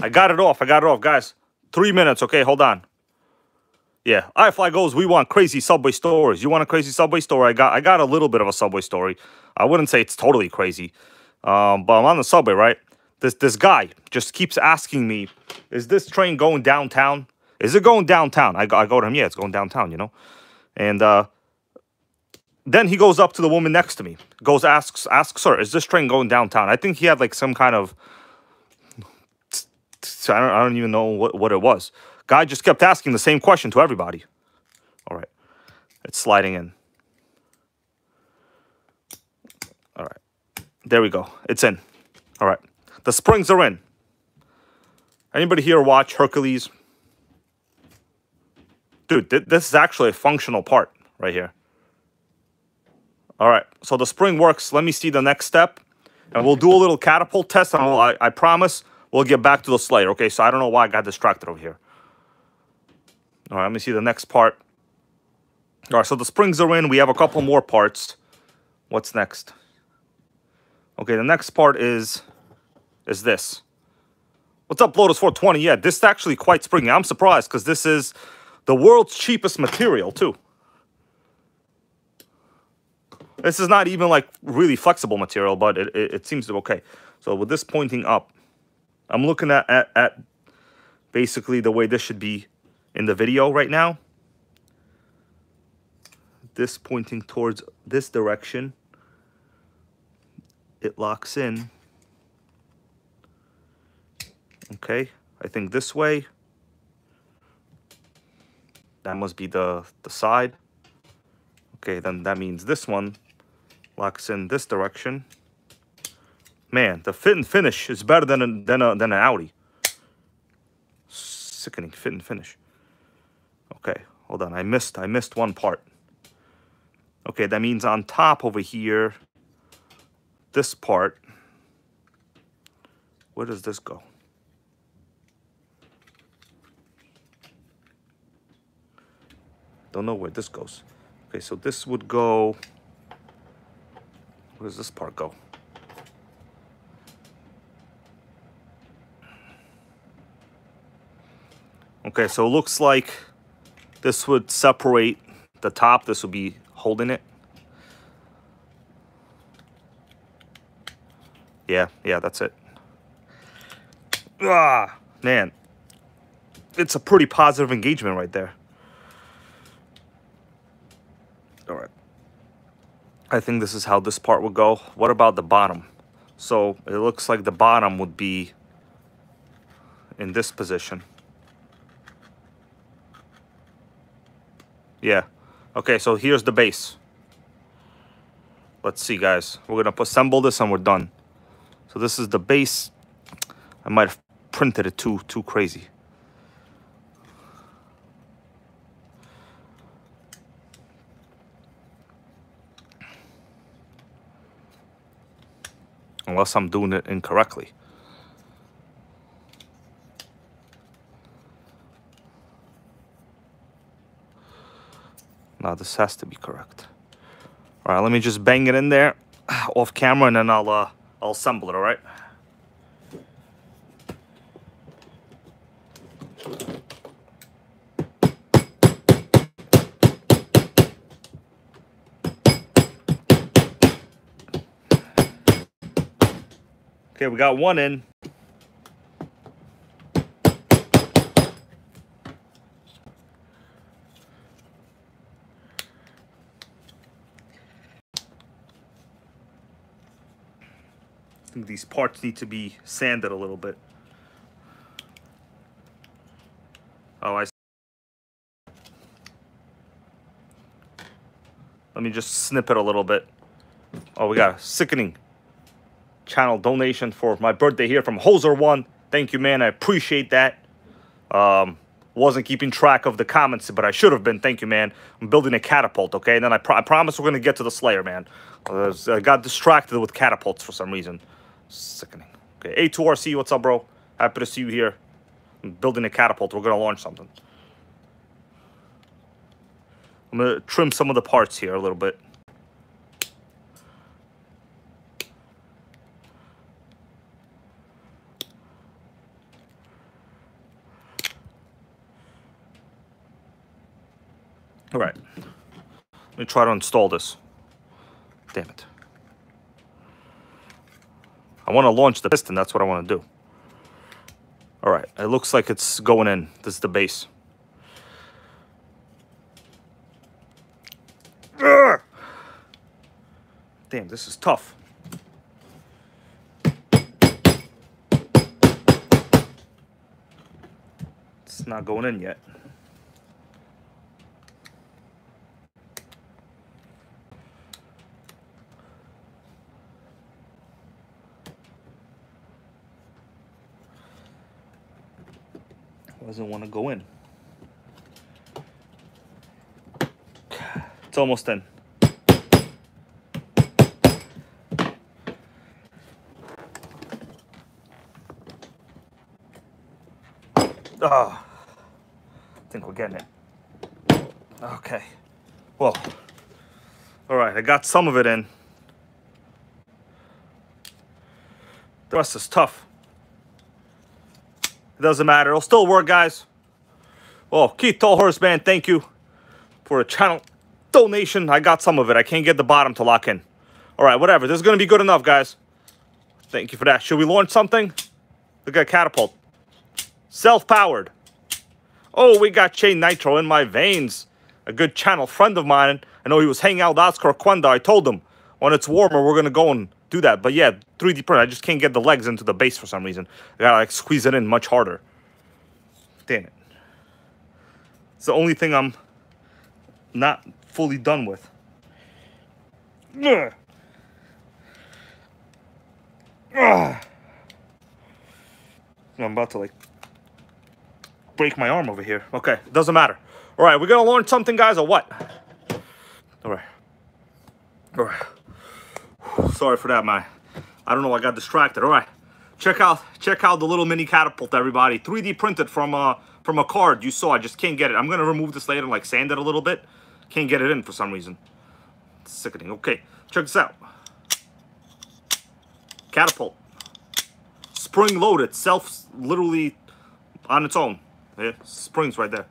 I got it off. I got it off. Guys, three minutes. Okay, hold on. Yeah, iFly goes, we want crazy Subway stories. You want a crazy Subway story? I got I got a little bit of a Subway story. I wouldn't say it's totally crazy. Um, but I'm on the subway, right? This this guy just keeps asking me, is this train going downtown? Is it going downtown? I, I go to him, yeah, it's going downtown, you know? And uh, then he goes up to the woman next to me, goes asks asks her, "Is this train going downtown?" I think he had like some kind of I don't I don't even know what what it was. Guy just kept asking the same question to everybody. All right, it's sliding in. All right, there we go. It's in. All right, the springs are in. Anybody here watch Hercules? Dude, th this is actually a functional part right here. All right, so the spring works. Let me see the next step, and we'll do a little catapult test, and we'll, I, I promise we'll get back to the Slayer. Okay, so I don't know why I got distracted over here. All right, let me see the next part. All right, so the springs are in. We have a couple more parts. What's next? Okay, the next part is is this. What's up, Lotus 420? Yeah, this is actually quite springy. I'm surprised because this is the world's cheapest material too. This is not even like really flexible material, but it, it, it seems to be okay. So with this pointing up, I'm looking at, at, at basically the way this should be in the video right now. This pointing towards this direction. It locks in. Okay, I think this way. That must be the, the side. Okay, then that means this one locks in this direction. Man, the fit and finish is better than a, than a, than an Audi. Sickening fit and finish. Okay, hold on. I missed I missed one part. Okay, that means on top over here, this part. Where does this go? Don't know where this goes. Okay, so this would go. Where does this part go? Okay, so it looks like this would separate the top. This would be holding it. Yeah, yeah, that's it. Ah, man. It's a pretty positive engagement right there. All right. I think this is how this part would go. What about the bottom? So it looks like the bottom would be in this position. Yeah. Okay, so here's the base. Let's see, guys. We're going to assemble this and we're done. So this is the base. I might have printed it too, too crazy. Unless I'm doing it incorrectly. Now this has to be correct. All right, let me just bang it in there *sighs* off camera and then I'll, uh, I'll assemble it, all right? Okay, we got one in. I think these parts need to be sanded a little bit. Oh, I. s- Let me just snip it a little bit. Oh, we got a sickening channel donation for my birthday here from Hoser One. Thank you, man. I appreciate that. Um, wasn't keeping track of the comments, but I should have been. Thank you, man. I'm building a catapult, okay? And then I, I promise we're gonna get to the Slayer, man. Uh, I got distracted with catapults for some reason. Sickening. Okay, A2RC, what's up, bro? Happy to see you here. I'm building a catapult. We're gonna launch something. I'm gonna trim some of the parts here a little bit. All right. Let me try to install this. Damn it. I want to launch the piston. That's what I want to do. All right. It looks like it's going in. This is the base. Damn, this is tough. It's not going in yet. doesn't want to go in. It's almost in. Ah, I think we're getting it. Okay. Well, all right, I got some of it in. The rest is tough. It doesn't matter. It'll still work, guys. Well, Keith Tolhurst, man, thank you for a channel donation. I got some of it. I can't get the bottom to lock in. All right, whatever. This is going to be good enough, guys. Thank you for that. Should we launch something? Look at Catapult. Self-powered. Oh, we got Chain Nitro in my veins. A good channel friend of mine. I know he was hanging out with Oscar Quenda. I told him when it's warmer, we're going to go and do that. But yeah, 3D print. I just can't get the legs into the base for some reason. I got to like squeeze it in much harder. Damn it. It's the only thing I'm not fully done with. I'm about to like break my arm over here. Okay, doesn't matter. All right, we're gonna learn something, guys, or what? All right. All right. Sorry for that, man. I don't know. I got distracted. All right. Check out check out the little mini catapult, everybody. 3D printed from uh from a card you saw. I just can't get it. I'm gonna remove this later and like sand it a little bit. Can't get it in for some reason. It's sickening. Okay, check this out. Catapult. Spring loaded, self literally on its own. Yeah, springs right there.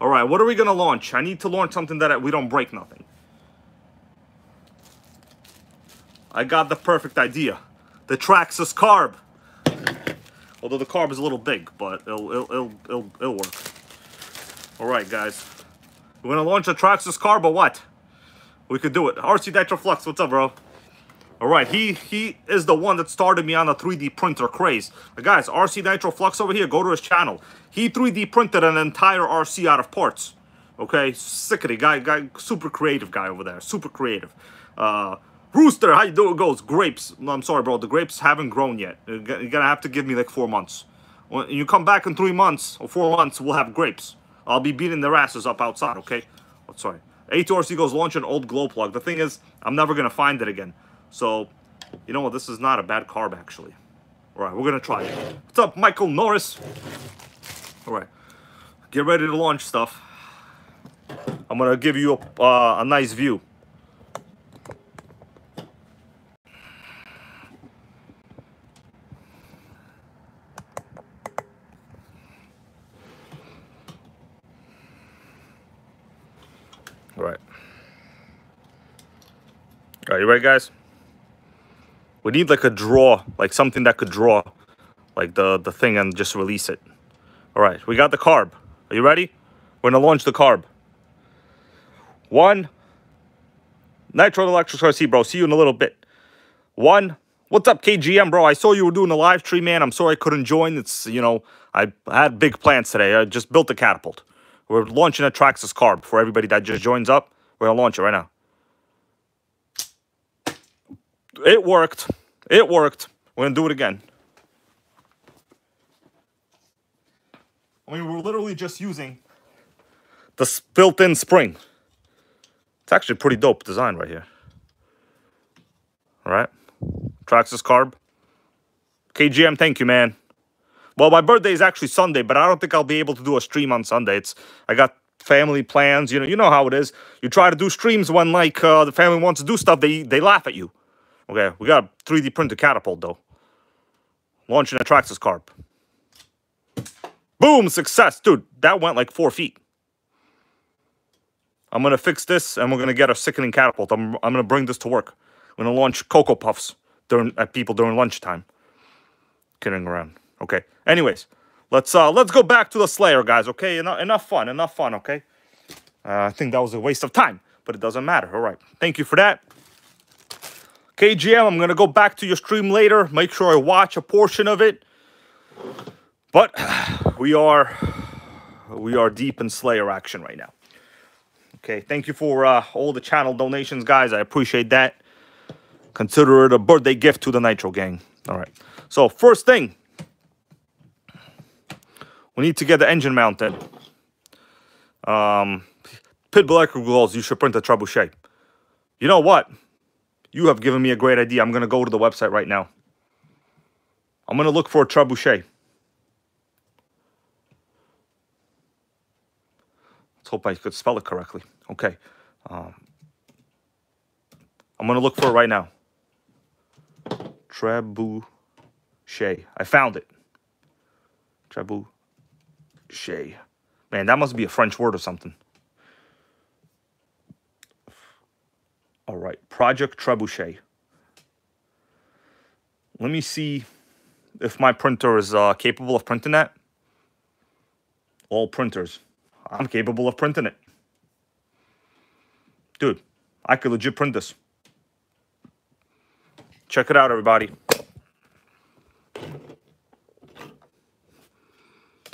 All right, what are we gonna launch? I need to launch something that we don't break nothing. I got the perfect idea. The Traxxas carb. Although the carb is a little big, but it'll it'll it'll it'll, it'll work. All right, guys. We're gonna launch the Traxxas carb or what? We could do it. RC Nitroflux, what's up, bro? All right, he he is the one that started me on the 3D printer craze. But guys, RC Nitroflux over here, go to his channel. He 3D printed an entire RC out of parts. Okay, sickety guy, guy, super creative guy over there, super creative. Uh, Rooster, how you doing? Goes grapes. No, I'm sorry, bro. The grapes haven't grown yet. You're gonna have to give me like four months. When you come back in three months or four months, we'll have grapes. I'll be beating their asses up outside. Okay. Oh, sorry. A2RC goes launch an old glow plug. The thing is, I'm never gonna find it again. So, you know what? This is not a bad carb actually. All right, we're gonna try it. What's up, Michael Norris? All right, get ready to launch stuff. I'm gonna give you a, uh, a nice view. Are you ready, guys? We need like a draw, like something that could draw, like the, the thing and just release it. All right, we got the carb. Are you ready? We're gonna launch the carb. One, Nitro Electric RC, bro. See you in a little bit. One, what's up, KGM, bro? I saw you were doing a live stream, man. I'm sorry I couldn't join. It's, you know, I had big plans today. I just built a catapult. We're launching a Traxxas carb for everybody that just joins up. We're gonna launch it right now. It worked. It worked. We're gonna do it again. I mean, we're literally just using the built-in spring. It's actually pretty dope design right here. All right, Traxxas carb. KGM, thank you, man. Well, my birthday is actually Sunday, but I don't think I'll be able to do a stream on Sunday. It's I got family plans. You know, you know how it is. You try to do streams when like uh, the family wants to do stuff, they they laugh at you. Okay, we got a 3D printed catapult though. Launching a Traxxas carb. Boom, success. Dude, that went like four feet. I'm gonna fix this and we're gonna get a sickening catapult. I'm I'm gonna bring this to work. I'm gonna launch Cocoa Puffs during at people during lunchtime. Kidding around. Okay. Anyways, let's uh let's go back to the Slayer, guys. Okay, enough enough fun, enough fun. Okay. Uh, I think that was a waste of time, but it doesn't matter. All right. Thank you for that. KGM, I'm gonna go back to your stream later. Make sure I watch a portion of it. But *sighs* we are we are deep in Slayer action right now. Okay, thank you for uh, all the channel donations, guys. I appreciate that. Consider it a birthday gift to the Nitro gang. All right. So first thing, we need to get the engine mounted. Um, Pitbull Electrical Gloves, you should print a trebuchet. You know what? You have given me a great idea. I'm going to go to the website right now. I'm gonna look for a trebuchet. Let's hope I could spell it correctly. Okay. Um, I'm gonna look for it right now. Trebuchet. I found it. Trebuchet. Man, that must be a French word or something. All right, Project Trebuchet. Let me see if my printer is uh, capable of printing that. All printers. I'm capable of printing it. Dude, I could legit print this. Check it out, everybody.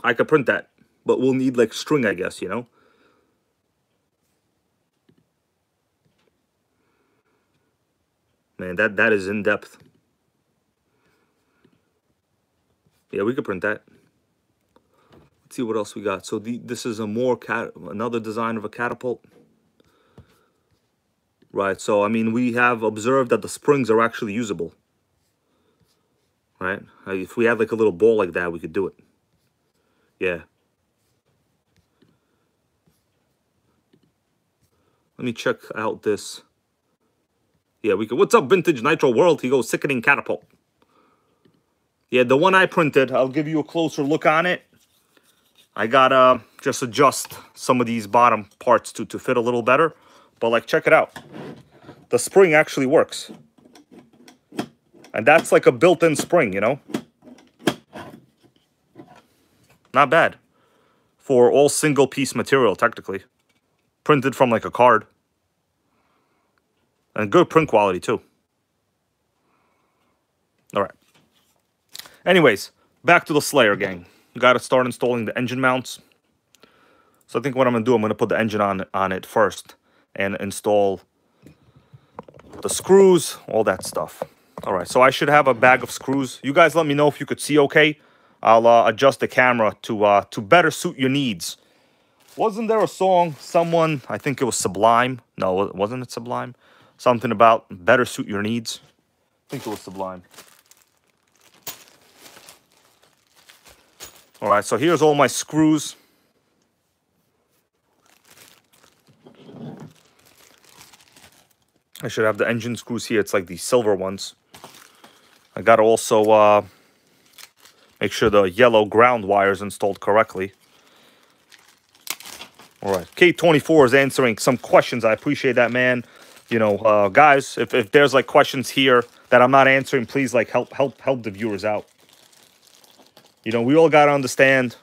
I could print that, but we'll need like string, I guess, you know? Man, that, that is in depth. Yeah, we could print that. Let's see what else we got. So the, this is a more cat, another design of a catapult. Right, so I mean, we have observed that the springs are actually usable. Right, if we had like a little ball like that, we could do it. Yeah. Let me check out this. Yeah, we could. What's up, Vintage Nitro World? He goes, sickening catapult. Yeah, the one I printed, I'll give you a closer look on it. I gotta just adjust some of these bottom parts to, to fit a little better. But like, check it out. The spring actually works. And that's like a built-in spring, you know? Not bad. For all single-piece material, technically. Printed from like a card. And good print quality, too. All right. Anyways, back to the Slayer gang. Got to start installing the engine mounts. So I think what I'm going to do, I'm going to put the engine on, on it first and install the screws, all that stuff. All right, so I should have a bag of screws. You guys let me know if you could see okay. I'll uh, adjust the camera to uh, to better suit your needs. Wasn't there a song, someone, I think it was Sublime. No, wasn't it Sublime? Something about better suit your needs. I think it was Sublime. All right, so here's all my screws. I should have the engine screws here. It's like the silver ones. I got to also uh, make sure the yellow ground wire is installed correctly. All right, K24 is answering some questions. I appreciate that, man. You know, uh, guys, if, if there's like questions here that I'm not answering, please like help help help the viewers out. You know, we all got to understand,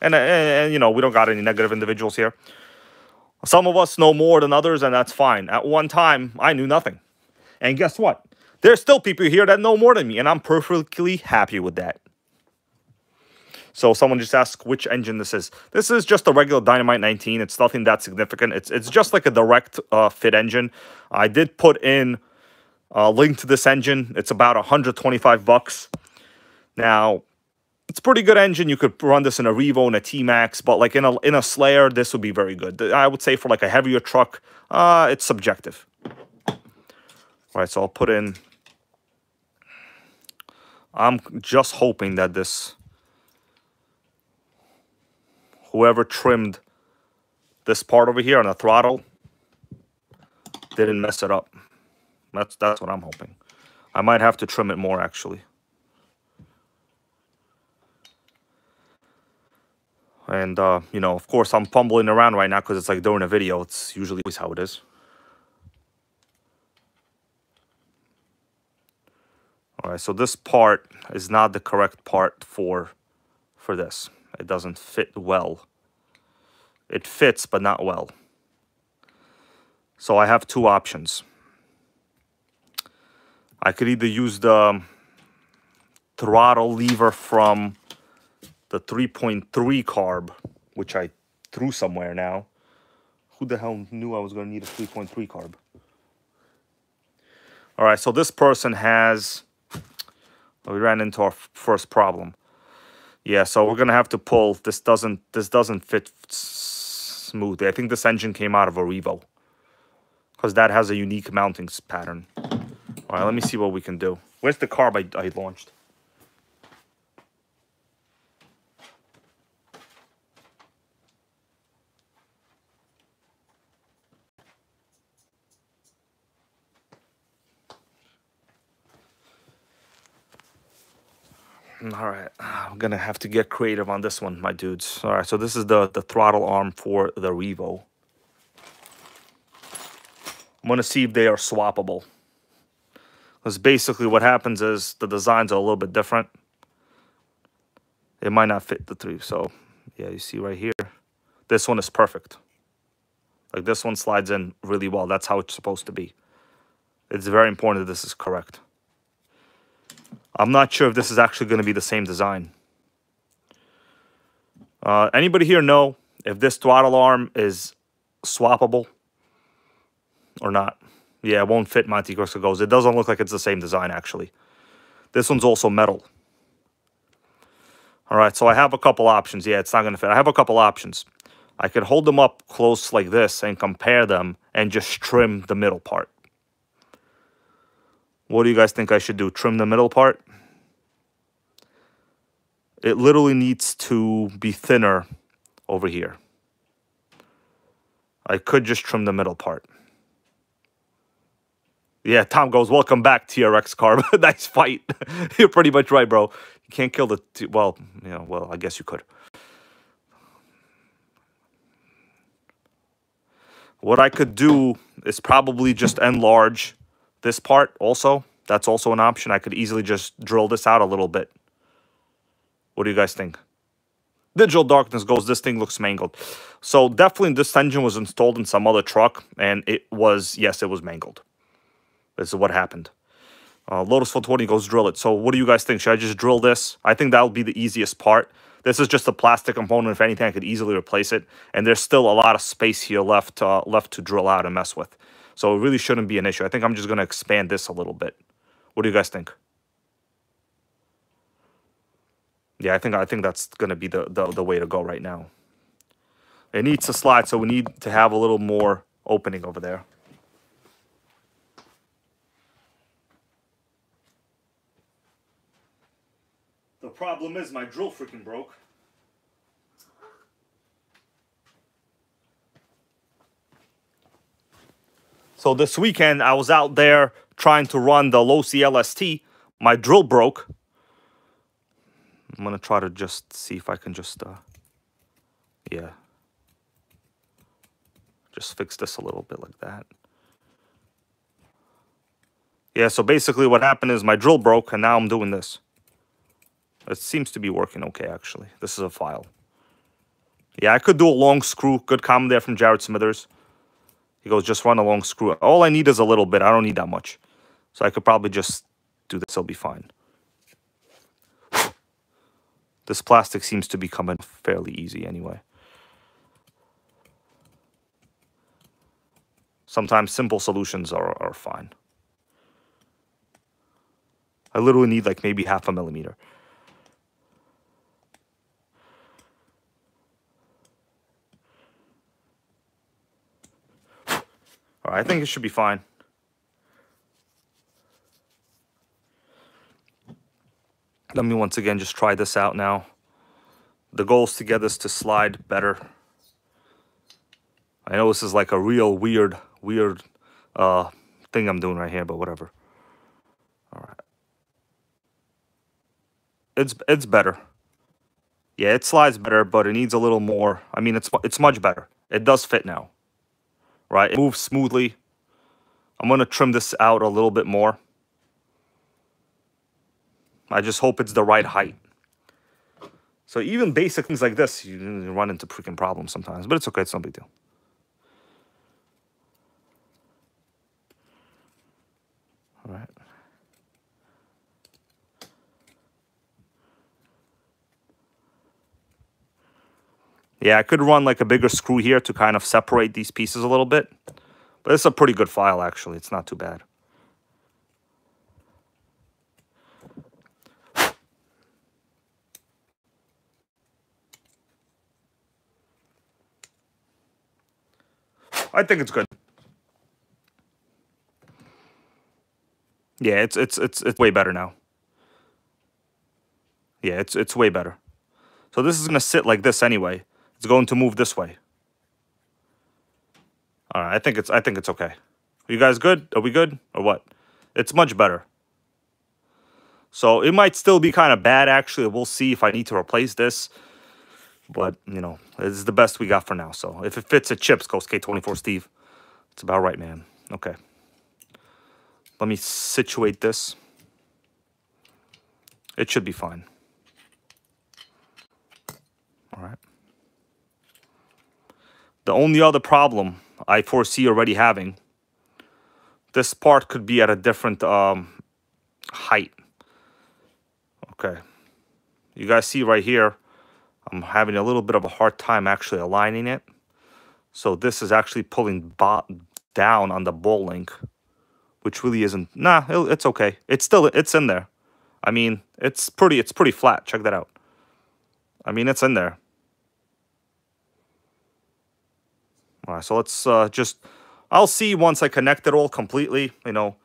and, and, and, you know, we don't got any negative individuals here. Some of us know more than others, and that's fine. At one time, I knew nothing. And guess what? There's still people here that know more than me, and I'm perfectly happy with that. So someone just asked which engine this is. This is just a regular Dynamite 19. It's nothing that significant. It's it's just like a direct uh, fit engine. I did put in a link to this engine. It's about 125 bucks. Now, it's pretty good engine. You could run this in a Revo and a T-Max, but like in a in a Slayer, this would be very good. I would say for like a heavier truck, uh, it's subjective. All right, so I'll put in. I'm just hoping that this, whoever trimmed this part over here on the throttle, didn't mess it up. That's that's what I'm hoping. I might have to trim it more actually. And, uh, you know, of course, I'm fumbling around right now because it's like during a video. It's usually always how it is. All right, so this part is not the correct part for, for this. It doesn't fit well. It fits, but not well. So I have two options. I could either use the throttle lever from the 3.3 carb, which I threw somewhere now. Who the hell knew I was going to need a 3.3 carb? All right, so this person has, we ran into our first problem. Yeah, so we're gonna have to pull. This doesn't this doesn't fit smoothly. I think this engine came out of a Revo because that has a unique mounting pattern. All right, let me see what we can do. Where's the carb I, I launched? Mm, all right, ah, I'm gonna have to get creative on this one, my dudes. All right, so this is the the throttle arm for the Revo. I'm gonna see if they are swappable. Because basically what happens is the designs are a little bit different. It might not fit the three. So yeah, you see right here, this one is perfect. Like this one slides in really well. That's how it's supposed to be. It's very important that this is correct. I'm not sure if this is actually going to be the same design. Uh, anybody here know if this throttle arm is swappable or not? Yeah, it won't fit Monte Cristo Ghost. It doesn't look like it's the same design, actually. This one's also metal. All right, so I have a couple options. Yeah, it's not going to fit. I have a couple options. I could hold them up close like this and compare them and just trim the middle part. What do you guys think I should do? Trim the middle part? It literally needs to be thinner over here. I could just trim the middle part. Yeah, Tom goes, welcome back, TRX Carb. *laughs* nice fight. *laughs* You're pretty much right, bro. You can't kill the, well, know, well, I guess you could. What I could do is probably just enlarge this part also. That's also an option. I could easily just drill this out a little bit. What do you guys think? Digital Darkness goes, this thing looks mangled. So definitely this engine was installed in some other truck, and it was, yes, it was mangled. This is what happened. Uh, Lotus 420 goes drill it. So what do you guys think? Should I just drill this? I think that'll be the easiest part. This is just a plastic component. If anything, I could easily replace it. And there's still a lot of space here left, uh, left to drill out and mess with. So it really shouldn't be an issue. I think I'm just going to expand this a little bit. What do you guys think? Yeah, I think I think that's going to be the, the, the way to go right now. It needs to slide, so we need to have a little more opening over there. The problem is my drill freaking broke. So this weekend I was out there trying to run the Losi LST. My drill broke. I'm gonna try to just see if I can just, uh, yeah, just fix this a little bit like that. Yeah, so basically what happened is my drill broke and now I'm doing this. It seems to be working okay, actually. This is a file. Yeah, I could do a long screw. Good comment there from Jared Smithers. He goes, just run a long screw. All I need is a little bit. I don't need that much. So I could probably just do this. It'll be fine. *sighs* This plastic seems to be coming fairly easy anyway. Sometimes simple solutions are, are fine. I literally need like maybe half a millimeter. Right, I think it should be fine. Let me once again just try this out now. The goal is to get this to slide better. I know this is like a real weird, weird uh, thing I'm doing right here, but whatever. All right. It's it's better. Yeah, it slides better, but it needs a little more. I mean, it's it's much better. It does fit now right? It moves smoothly. I'm going to trim this out a little bit more. I just hope it's the right height. So even basic things like this, you run into freaking problems sometimes, but it's okay. It's no big deal. Yeah, I could run like a bigger screw here to kind of separate these pieces a little bit. But it's a pretty good file, actually. It's not too bad. I think it's good. Yeah, it's it's it's it's way better now. Yeah, it's it's way better. So this is gonna sit like this anyway. It's going to move this way. All right, I think it's I think it's okay. Are you guys good? Are we good or what? It's much better. So it might still be kind of bad, actually. We'll see if I need to replace this. But, you know, it's the best we got for now. So if it fits, it chips, Ghost K24 Steve. It's about right, man. Okay. Let me situate this. It should be fine. All right. The only other problem I foresee already having, this part could be at a different um, height. Okay. You guys see right here, I'm having a little bit of a hard time actually aligning it. So this is actually pulling down on the ball link, which really isn't, nah, it's okay. It's still, it's in there. I mean, it's pretty, it's pretty flat. Check that out. I mean, it's in there. All right, so let's uh, just, I'll see once I connect it all completely, you know,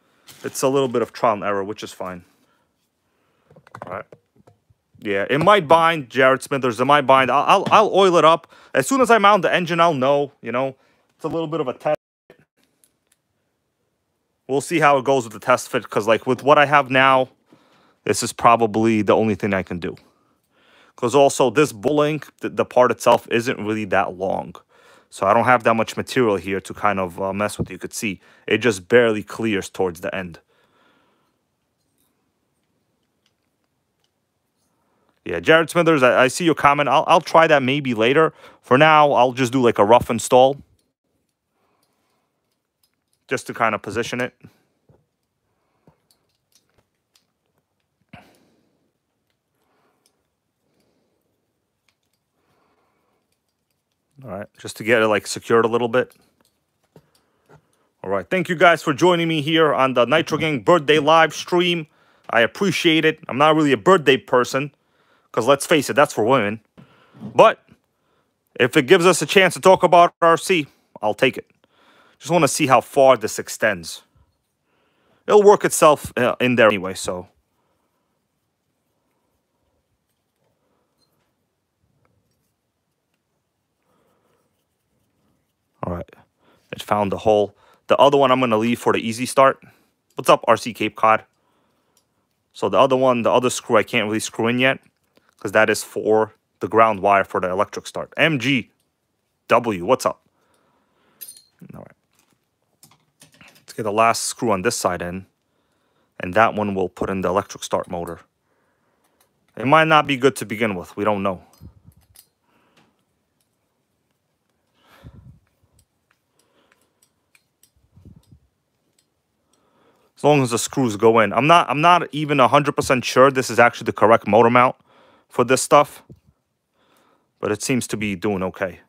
it's a little bit of trial and error, which is fine. All right. Yeah, it might bind, Jared Smithers. It might bind. I'll, I'll, I'll oil it up. As soon as I mount the engine, I'll know, you know. It's a little bit of a test. We'll see how it goes with the test fit, because, like, with what I have now, this is probably the only thing I can do. Because also, this ball link, the, the part itself isn't really that long. So I don't have that much material here to kind of uh, mess with. You could see it just barely clears towards the end. Yeah, Jared Smithers, I, I see your comment. I'll, I'll try that maybe later. For now, I'll just do like a rough install. Just to kind of position it. All right, just to get it like secured a little bit. All right, thank you guys for joining me here on the Nitro Gang birthday live stream. I appreciate it. I'm not really a birthday person because let's face it, that's for women. But if it gives us a chance to talk about RC, I'll take it. Just want to see how far this extends. It'll work itself uh, in there anyway, so All right. It found the hole. The other one I'm going to leave for the easy start. What's up, RC Cape Cod? So the other one, the other screw, I can't really screw in yet because that is for the ground wire for the electric start. MGW, what's up? All right. Let's get the last screw on this side in. And that one will put in the electric start motor. It might not be good to begin with. We don't know. As long as the screws go in. I'm not I'm not even 100% sure this is actually the correct motor mount for this stuff, but it seems to be doing okay.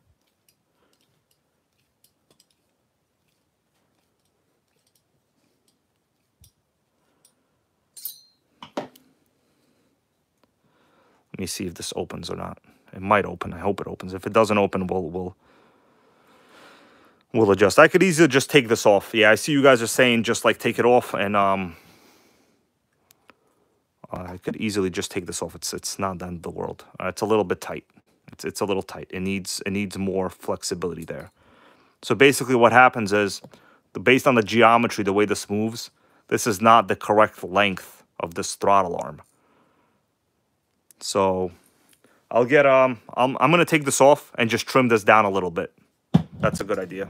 Let me see if this opens or not. It might open. I hope it opens. If it doesn't open, we'll we'll we'll adjust. I could easily just take this off. Yeah, I see you guys are saying just like take it off and um I could easily just take this off. It's it's not the end of the world. Uh, it's a little bit tight. It's it's a little tight. It needs it needs more flexibility there. So basically what happens is based on the geometry, the way this moves, this is not the correct length of this throttle arm. So I'll get um I'm I'm gonna take this off and just trim this down a little bit. That's a good idea.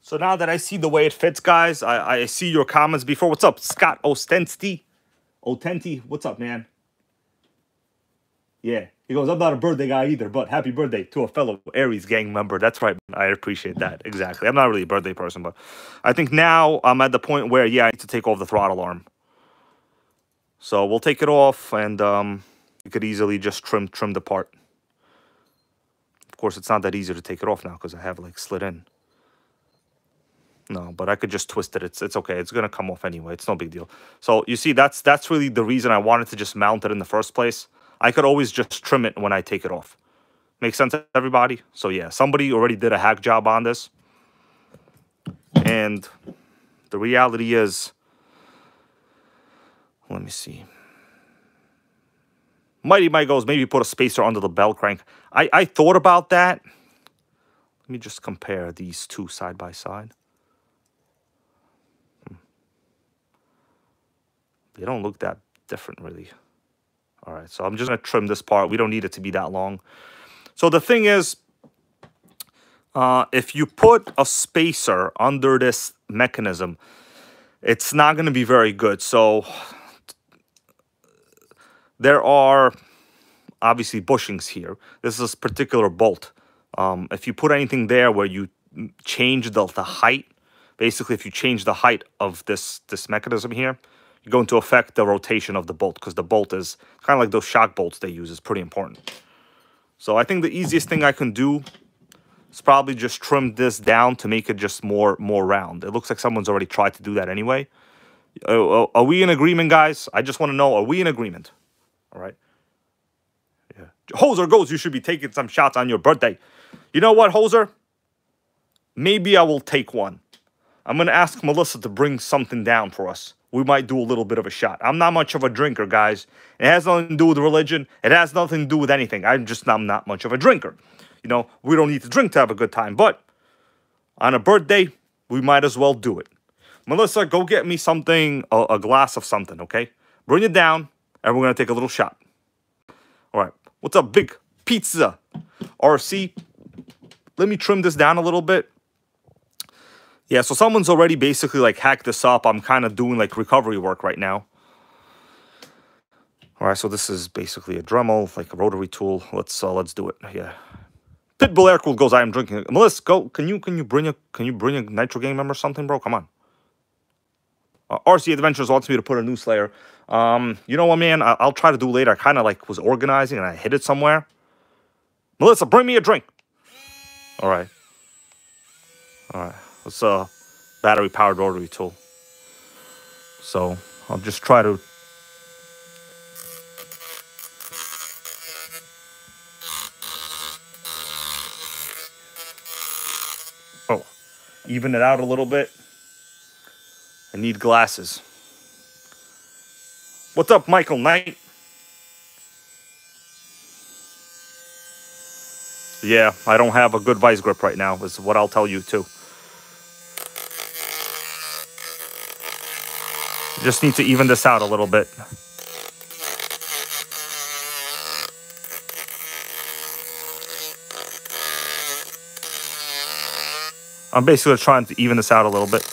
So now that I see the way it fits, guys, I, I see your comments before. What's up, Scott Ostensty? Otenti, what's up, man? Yeah, he goes, I'm not a birthday guy either, but happy birthday to a fellow Aries gang member. That's right. I appreciate that. Exactly. I'm not really a birthday person, but I think now I'm at the point where, yeah, I need to take off the throttle arm. So we'll take it off and um, you could easily just trim trim the part. Of course, it's not that easy to take it off now because I have like slid in. No, but I could just twist it. It's it's okay. It's gonna come off anyway. It's no big deal. So you see, that's that's really the reason I wanted to just mount it in the first place. I could always just trim it when I take it off. Make sense, everybody? So yeah, somebody already did a hack job on this. And the reality is, let me see. Mighty Mike goes, maybe put a spacer under the bell crank. I, I thought about that. Let me just compare these two side by side. Hmm. They don't look that different, really. All right, so I'm just going to trim this part. We don't need it to be that long. So the thing is, uh, if you put a spacer under this mechanism, it's not going to be very good. So there are obviously bushings here. This is a particular bolt. Um, if you put anything there where you change the, the height, basically if you change the height of this, this mechanism here, going to affect the rotation of the bolt because the bolt is kind of like those shock bolts they use. is pretty important. So I think the easiest thing I can do is probably just trim this down to make it just more more round. It looks like someone's already tried to do that anyway. Uh, are we in agreement, guys? I just want to know, are we in agreement? All right. Yeah. Hoser goes, you should be taking some shots on your birthday. You know what, Hoser? Maybe I will take one. I'm going to ask Melissa to bring something down for us. We might do a little bit of a shot. I'm not much of a drinker, guys. It has nothing to do with religion. It has nothing to do with anything. I'm just I'm not much of a drinker. You know, we don't need to drink to have a good time. But on a birthday, we might as well do it. Melissa, go get me something, a, a glass of something, okay? Bring it down and we're to take a little shot. All right. What's up, big pizza? RC, let me trim this down a little bit. Yeah, so someone's already basically like hacked this up. I'm kind of doing like recovery work right now. All right, so this is basically a Dremel, like a rotary tool. Let's uh, let's do it. Yeah. Pitbull Air Cool goes. I am drinking. Melissa, go. Can you can you bring a can you bring a Nitro Gang member or something, bro? Come on. Uh, RC Adventures wants me to put a new Slayer. Um, you know what, man? I- will try to do later. I kind of like was organizing and I hid it somewhere. Melissa, bring me a drink. All right. All right. It's a battery powered rotary tool. So I'll just try to Oh, even it out a little bit. I need glasses. What's up, Michael Knight? Yeah, I don't have a good vice grip right now, is what I'll tell you too. Just need to even this out a little bit. I'm basically trying to even this out a little bit.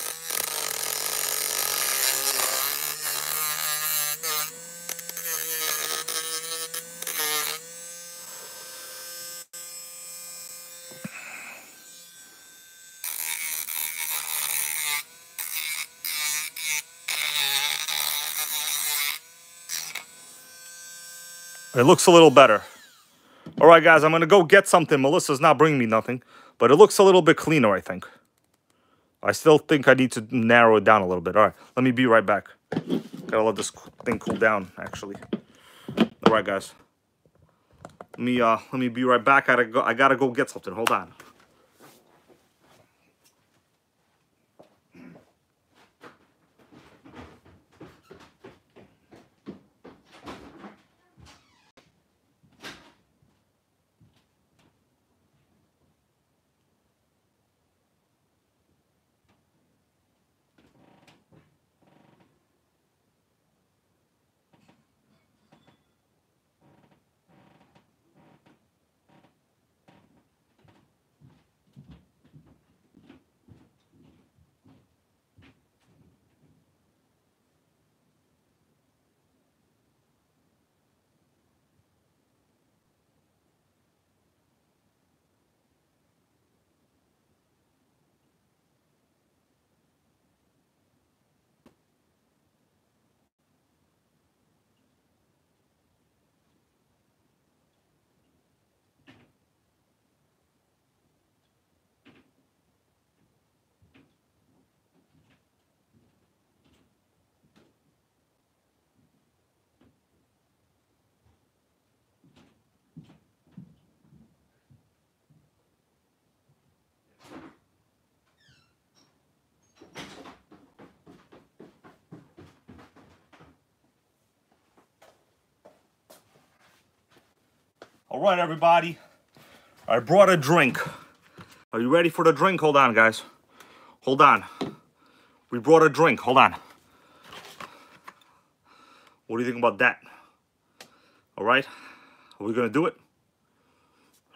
It looks a little better. All right, guys, I'm going to go get something. Melissa's not bringing me nothing, but it looks a little bit cleaner, I think. I still think I need to narrow it down a little bit. All right, let me be right back. Gotta let this thing cool down, actually. All right, guys. Let me uh, let me be right back. I gotta go. I gotta go get something. Hold on. All right, everybody. I brought a drink. Are you ready for the drink? Hold on, guys. Hold on. We brought a drink. Hold on. What do you think about that? All right. Are we going to do it?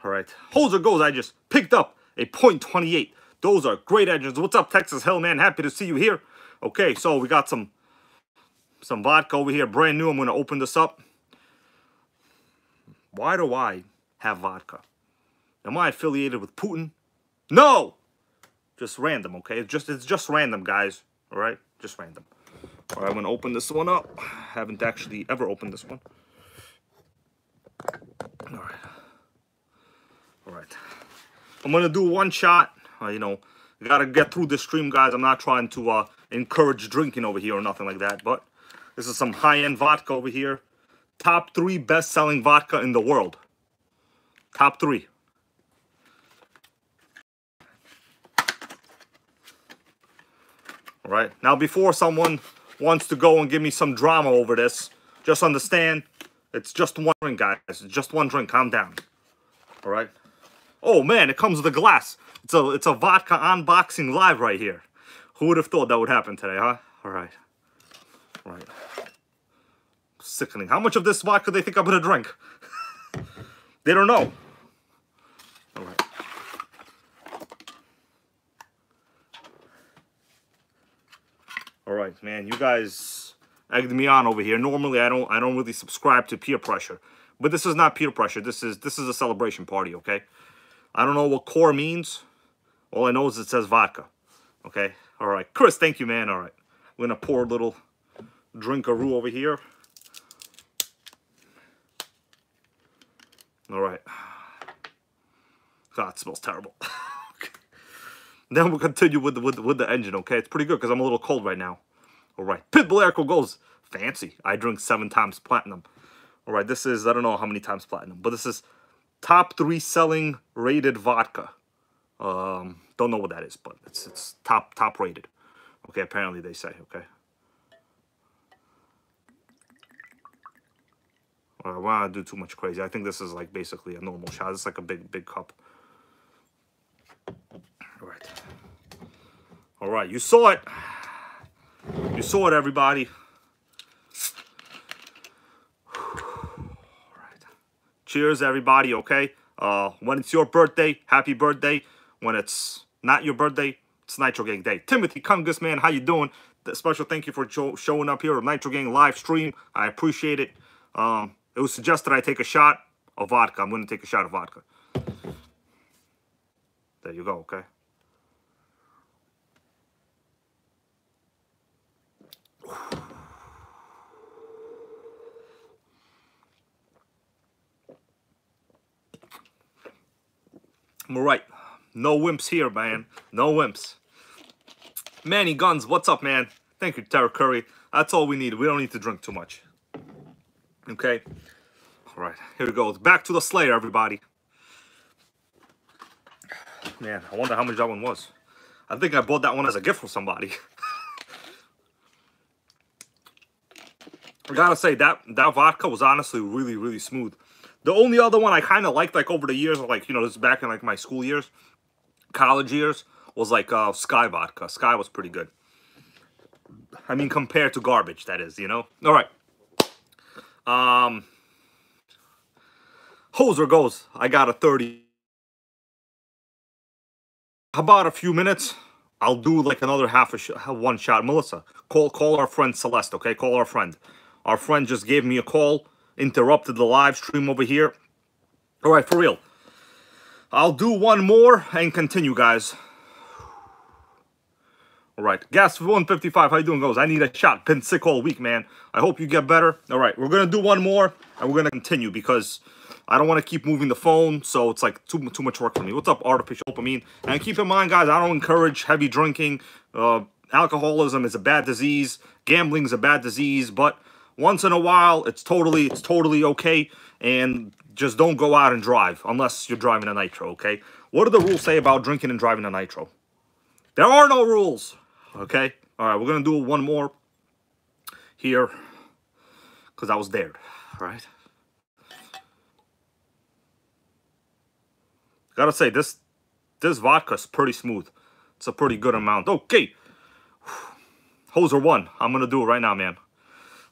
All right. Hoser goes. I just picked up a .28. Those are great engines. What's up, Texas Hell, man? Happy to see you here. Okay, so we got some some vodka over here, brand new. I'm going to open this up. Why do I have vodka? Am I affiliated with Putin? No! Just random, okay? It's just it's just random, guys. All right? Just random. All right, I'm going to open this one up. Haven't actually ever opened this one. All right. All right. I'm going to do one shot. Uh, you know, got to get through this stream, guys. I'm not trying to uh, encourage drinking over here or nothing like that, but this is some high-end vodka over here. Top three best-selling vodka in the world. Top three. All right. Now, before someone wants to go and give me some drama over this, just understand it's just one drink, guys. It's just one drink. Calm down. All right. Oh man, it comes with a glass. It's a it's a vodka unboxing live right here. Who would have thought that would happen today, huh? All right. All right. Sickening. How much of this vodka they think I'm gonna drink? *laughs* they don't know. All right. All right, man. You guys egged me on over here. Normally, I don't I don't really subscribe to peer pressure, but this is not peer pressure. This is this is a celebration party. Okay. I don't know what core means. All I know is it says vodka. Okay. All right. Chris, thank you, man. All right. We're to pour a little drinkaroo over here. All right. *sighs* God, it smells terrible. *laughs* okay. Then we'll continue with the, with, the, with the engine, okay? It's pretty good because I'm a little cold right now. All right. Pitbull Airco goes fancy. I drink seven times platinum. All right. This is, I don't know how many times platinum, but this is top three selling rated vodka. Um, don't know what that is, but it's it's top top rated. Okay, apparently they say. Okay. Want to do too much crazy. I think this is like basically a normal shot. It's like a big big cup. All right. All right, you saw it. You saw it, everybody. Alright. Cheers, everybody, okay? Uh, when it's your birthday, happy birthday. When it's not your birthday, it's Nitro Gang Day. Timothy Kungus, man, how you doing? The special thank you for showing up here on Nitro Gang live stream. I appreciate it. Um, it was suggested I take a shot of vodka. I'm going to take a shot of vodka. There you go, okay? *sighs* I'm right. No wimps here, man. No wimps. Manny Guns, what's up, man? Thank you, Tara Curry. That's all we need. We don't need to drink too much. Okay? All right, here we go. Back to the Slayer, everybody. Man, I wonder how much that one was. I think I bought that one as a gift for somebody. *laughs* I gotta say, that, that vodka was honestly really, really smooth. The only other one I kind of liked, like over the years, like you know, this is back in like my school years, college years, was like uh, Skyy vodka. Skyy was pretty good. I mean, compared to garbage, that is, you know. All right. Um, Hoser goes. I got a thirty. How about a few minutes? I'll do like another half a sh one shot. Melissa, call call our friend Celeste. Okay, call our friend. Our friend just gave me a call interrupted the live stream over here. All right, for real. I'll do one more and continue, guys. All right, gas 155. How you doing, guys? I need a shot. Been sick all week, man. I hope you get better. All right, we're gonna do one more and we're gonna continue because I don't want to keep moving the phone, so it's like too too much work for me. What's up, artificial dopamine? And keep in mind, guys, I don't encourage heavy drinking. Uh, alcoholism is a bad disease. Gambling is a bad disease, but once in a while, it's totally, it's totally okay. And just don't go out and drive unless you're driving a nitro, okay? What do the rules say about drinking and driving a nitro? There are no rules, okay? All right, we're going to do one more here because I was dared, all right? Gotta say, this this vodka's pretty smooth. It's a pretty good amount. Okay. *sighs* Hoser one. I'm gonna do it right now, man.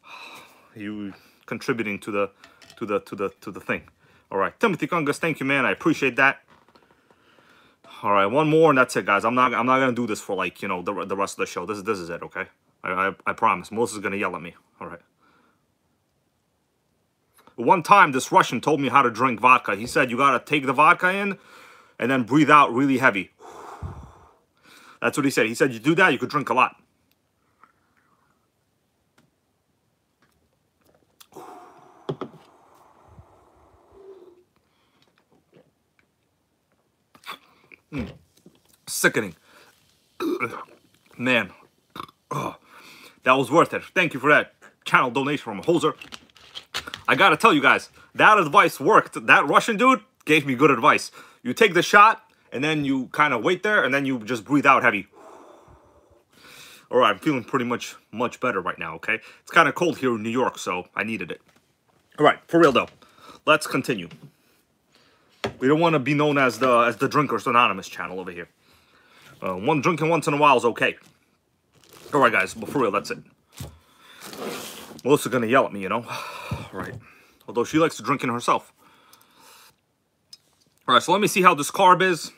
*sighs* You contributing to the to the to the to the thing. All right, Timothy Kungus, thank you, man. I appreciate that. All right, one more and that's it, guys. I'm not I'm not gonna do this for like you know the the rest of the show. This is this is it, okay? I I, I promise. Melissa's gonna yell at me. All right. One time, this Russian told me how to drink vodka. He said you gotta take the vodka in, and then breathe out really heavy. *sighs* That's what he said. He said you do that, you could drink a lot. *sighs* Mm. Sickening. *clears throat* Man. *clears throat* That was worth it. Thank you for that channel donation from Hoser. I gotta tell you guys, that advice worked. That Russian dude gave me good advice. You take the shot, and then you kind of wait there, and then you just breathe out heavy. All right, I'm feeling pretty much much better right now, okay? It's kind of cold here in New York, so I needed it. All right, for real though, let's continue. We don't want to be known as the as the Drinkers Anonymous channel over here. Uh, one drinking once in a while is okay. All right, guys, but for real, that's it. Melissa's gonna yell at me, you know. *sighs* Right, although she likes to drink in herself. All right, so let me see how this carb is.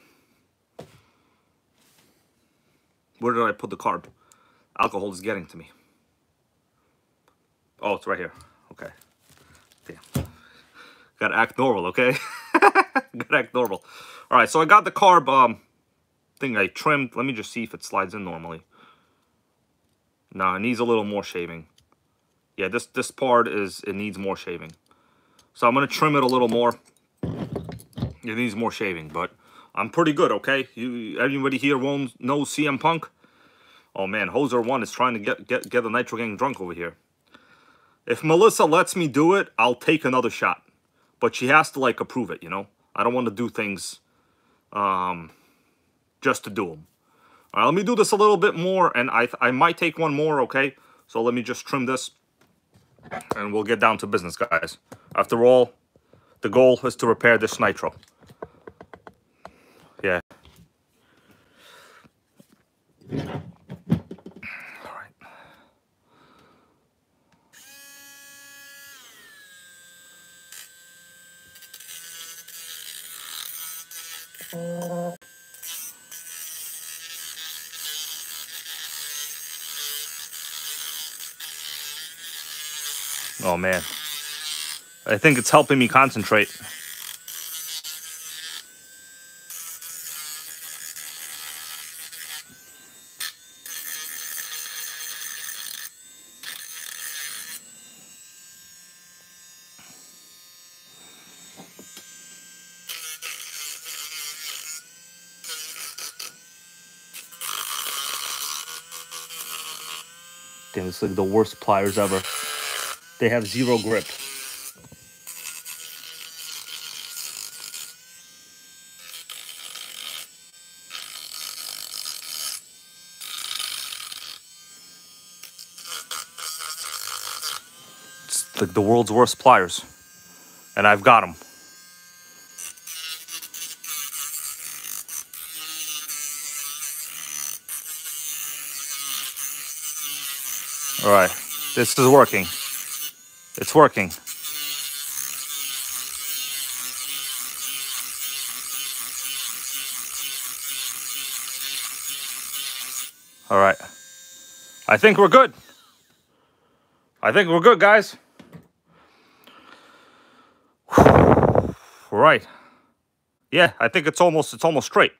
Where did I put the carb? Alcohol is getting to me. Oh, it's right here. Okay. Damn. Gotta act normal, okay? *laughs* Gotta act normal. All right, so I got the carb um thing I trimmed. Let me just see if it slides in normally. No, it needs a little more shaving. Yeah, this this part is it needs more shaving. So I'm gonna trim it a little more. It needs more shaving, but I'm pretty good, okay? You anybody here won't know CM Punk? Oh man, Hoser One is trying to get get get the Nitro Gang drunk over here. If Melissa lets me do it, I'll take another shot. But she has to like approve it, you know? I don't want to do things um just to do them. All right, let me do this a little bit more, and I, I might take one more, okay? So let me just trim this, and we'll get down to business, guys. After all, the goal is to repair this nitro. Yeah. All right. Oh, man. I think it's helping me concentrate. Damn, it's like the worst pliers ever. They have zero grip. It's like the world's worst pliers. And I've got them. All right, this is working. It's working. All right. I think we're good. I think we're good, guys. Right. Yeah, I think it's almost it's almost straight.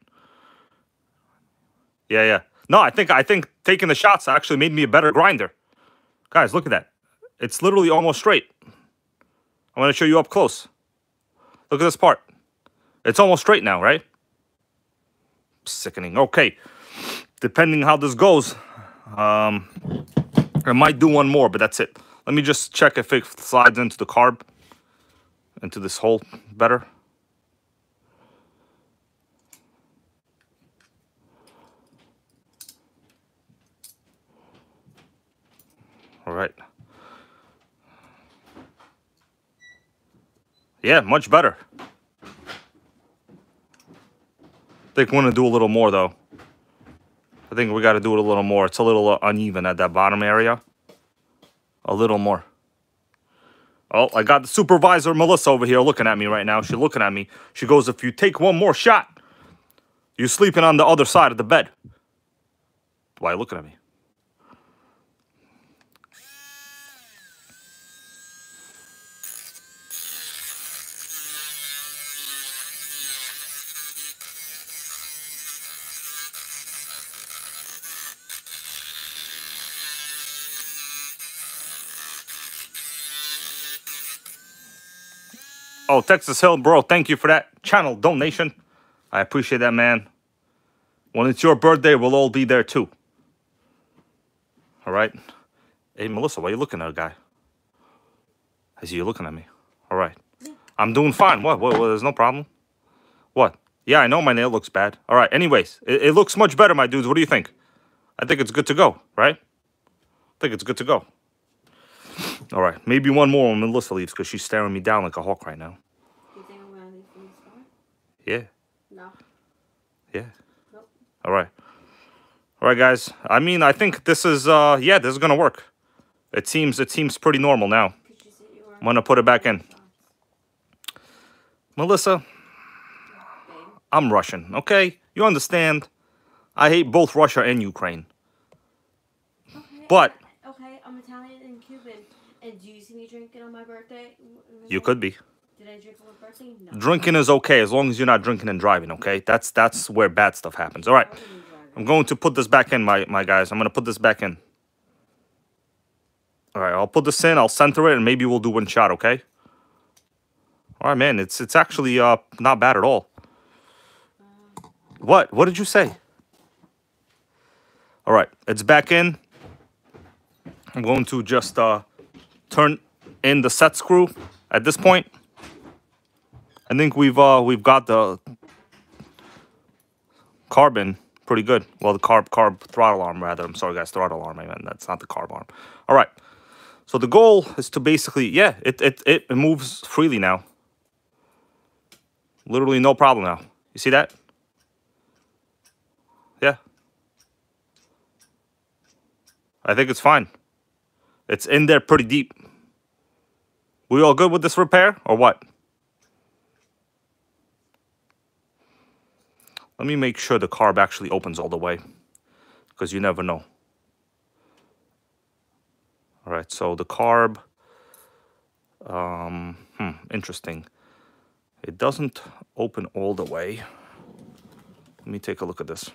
Yeah, yeah. No, I think I think taking the shots actually made me a better grinder. Guys, look at that. It's literally almost straight. I'm going to show you up close. Look at this part. It's almost straight now, right? Sickening. Okay. Depending how this goes, um, I might do one more, but that's it. Let me just check if it slides into the carb, into this hole better. All right. Yeah, much better. I think we're gonna do a little more though. I think we got to do it a little more. It's a little uneven at that bottom area. A little more. Oh, I got the supervisor Melissa over here looking at me right now. She's looking at me. She goes, "If you take one more shot, you're sleeping on the other side of the bed." Why are you looking at me? Oh, Texas Hill, bro, thank you for that channel donation. I appreciate that, man. When it's your birthday, we'll all be there too. All right. Hey, Melissa, why are you looking at a guy? I see you looking at me. All right. I'm doing fine. What? What? what there's no problem. What? Yeah, I know my nail looks bad. All right. Anyways, it, it looks much better, my dudes. What do you think? I think it's good to go, right? I think it's good to go. All right. Maybe one more when Melissa leaves because she's staring me down like a hawk right now. You think I'm gonna leave from the store? Yeah. No. Yeah. Nope. All right. All right, guys. I mean, I think this is uh yeah, this is gonna work. It seems it seems pretty normal now. You you I'm gonna put it back in. Melissa. I'm Russian, okay? You understand? I hate both Russia and Ukraine. Okay. But- okay, I'm Italian and Cuban. And do you see me drinking on my birthday? You could be. Did I drink on my birthday? No. Drinking is okay as long as you're not drinking and driving, okay? That's that's where bad stuff happens. All right. I'm going to put this back in, my, my guys. I'm going to put this back in. All right, I'll put this in. I'll center it, and maybe we'll do one shot, okay? All right, man. It's it's actually uh not bad at all. What? What did you say? All right, it's back in. I'm going to just uh turn in the set screw at this point. I think we've uh we've got the carbon pretty good. Well, the carb carb throttle arm rather. I'm sorry, guys, throttle arm. I meant that's not the carb arm. All right. So the goal is to basically, yeah, it it it moves freely now. Literally no problem now. You see that? Yeah. I think it's fine. It's in there pretty deep. We all good with this repair or what? Let me make sure the carb actually opens all the way because you never know. All right, so the carb, um, hmm, interesting. It doesn't open all the way. Let me take a look at this.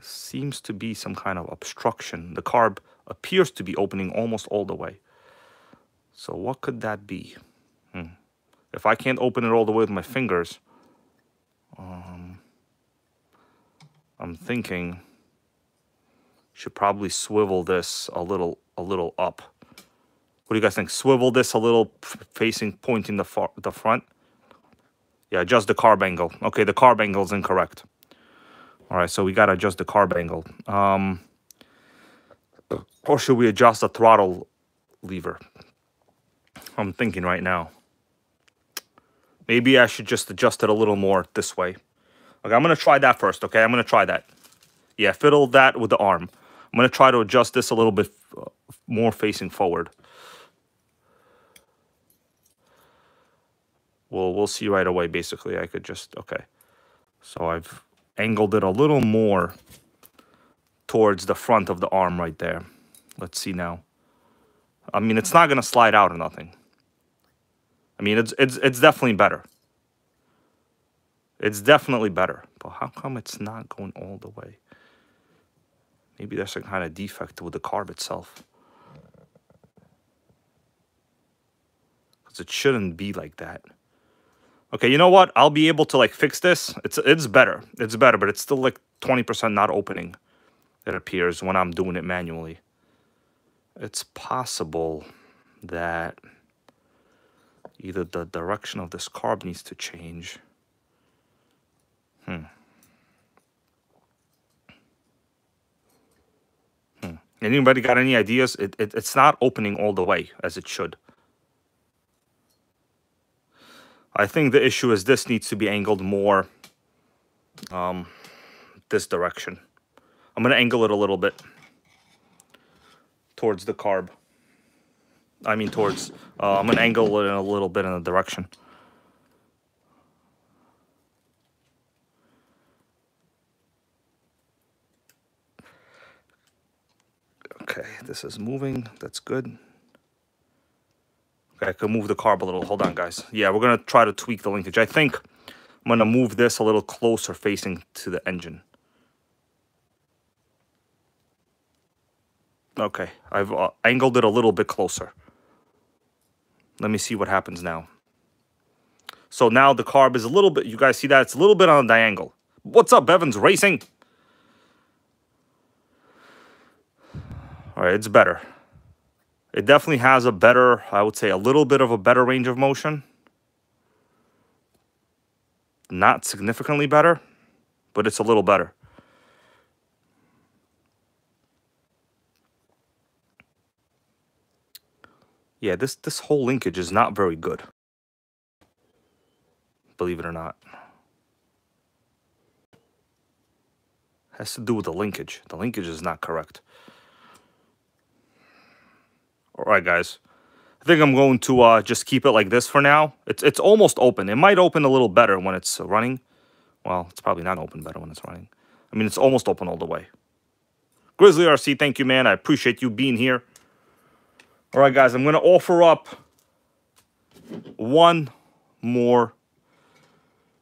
Seems to be some kind of obstruction. The carb appears to be opening almost all the way. So what could that be? Hmm. If I can't open it all the way with my fingers, I'm thinking should probably swivel this a little a little up. What do you guys think? Swivel this a little facing pointing the far, the front. Yeah, adjust the carb angle. Okay, the carb angle is incorrect. All right, so we gotta adjust the carb angle. Um, or should we adjust the throttle lever? I'm thinking right now. Maybe I should just adjust it a little more this way. Okay, I'm gonna try that first. Okay, I'm gonna try that. Yeah, fiddle that with the arm. I'm gonna try to adjust this a little bit uh, more facing forward. Well, we'll see right away. Basically, I could just okay. So I've angled it a little more towards the front of the arm right there. Let's see now. I mean, it's not gonna slide out or nothing. I mean, it's it's it's definitely better. It's definitely better. But how come it's not going all the way? Maybe there's some kind of defect with the carb itself. Because it shouldn't be like that. Okay, you know what? I'll be able to like fix this. It's it's better. It's better, but it's still like 20% not opening. It appears when I'm doing it manually. It's possible that either the direction of this carb needs to change. Hmm. Hmm. Anybody got any ideas? It, it it's not opening all the way as it should. I think the issue is this needs to be angled more um, this direction. I'm going to angle it a little bit towards the carb. I mean towards, uh, I'm going to angle it a little bit in the direction. Okay, this is moving. That's good. Okay, I can move the carb a little. Hold on, guys. Yeah, we're going to try to tweak the linkage. I think I'm going to move this a little closer facing to the engine. Okay, I've uh, angled it a little bit closer. Let me see what happens now. So now the carb is a little bit, you guys see that? It's a little bit on a diagonal. What's up, Evans Racing? All right, it's better. It definitely has a better, I would say a little bit of a better range of motion. Not significantly better, but it's a little better. Yeah, this, this whole linkage is not very good. Believe it or not. Has to do with the linkage. The linkage is not correct. All right, guys. I think I'm going to uh, just keep it like this for now. It's, it's almost open. It might open a little better when it's running. Well, it's probably not open better when it's running. I mean, it's almost open all the way. Grizzly RC, thank you, man. I appreciate you being here. All right, guys, I'm going to offer up one more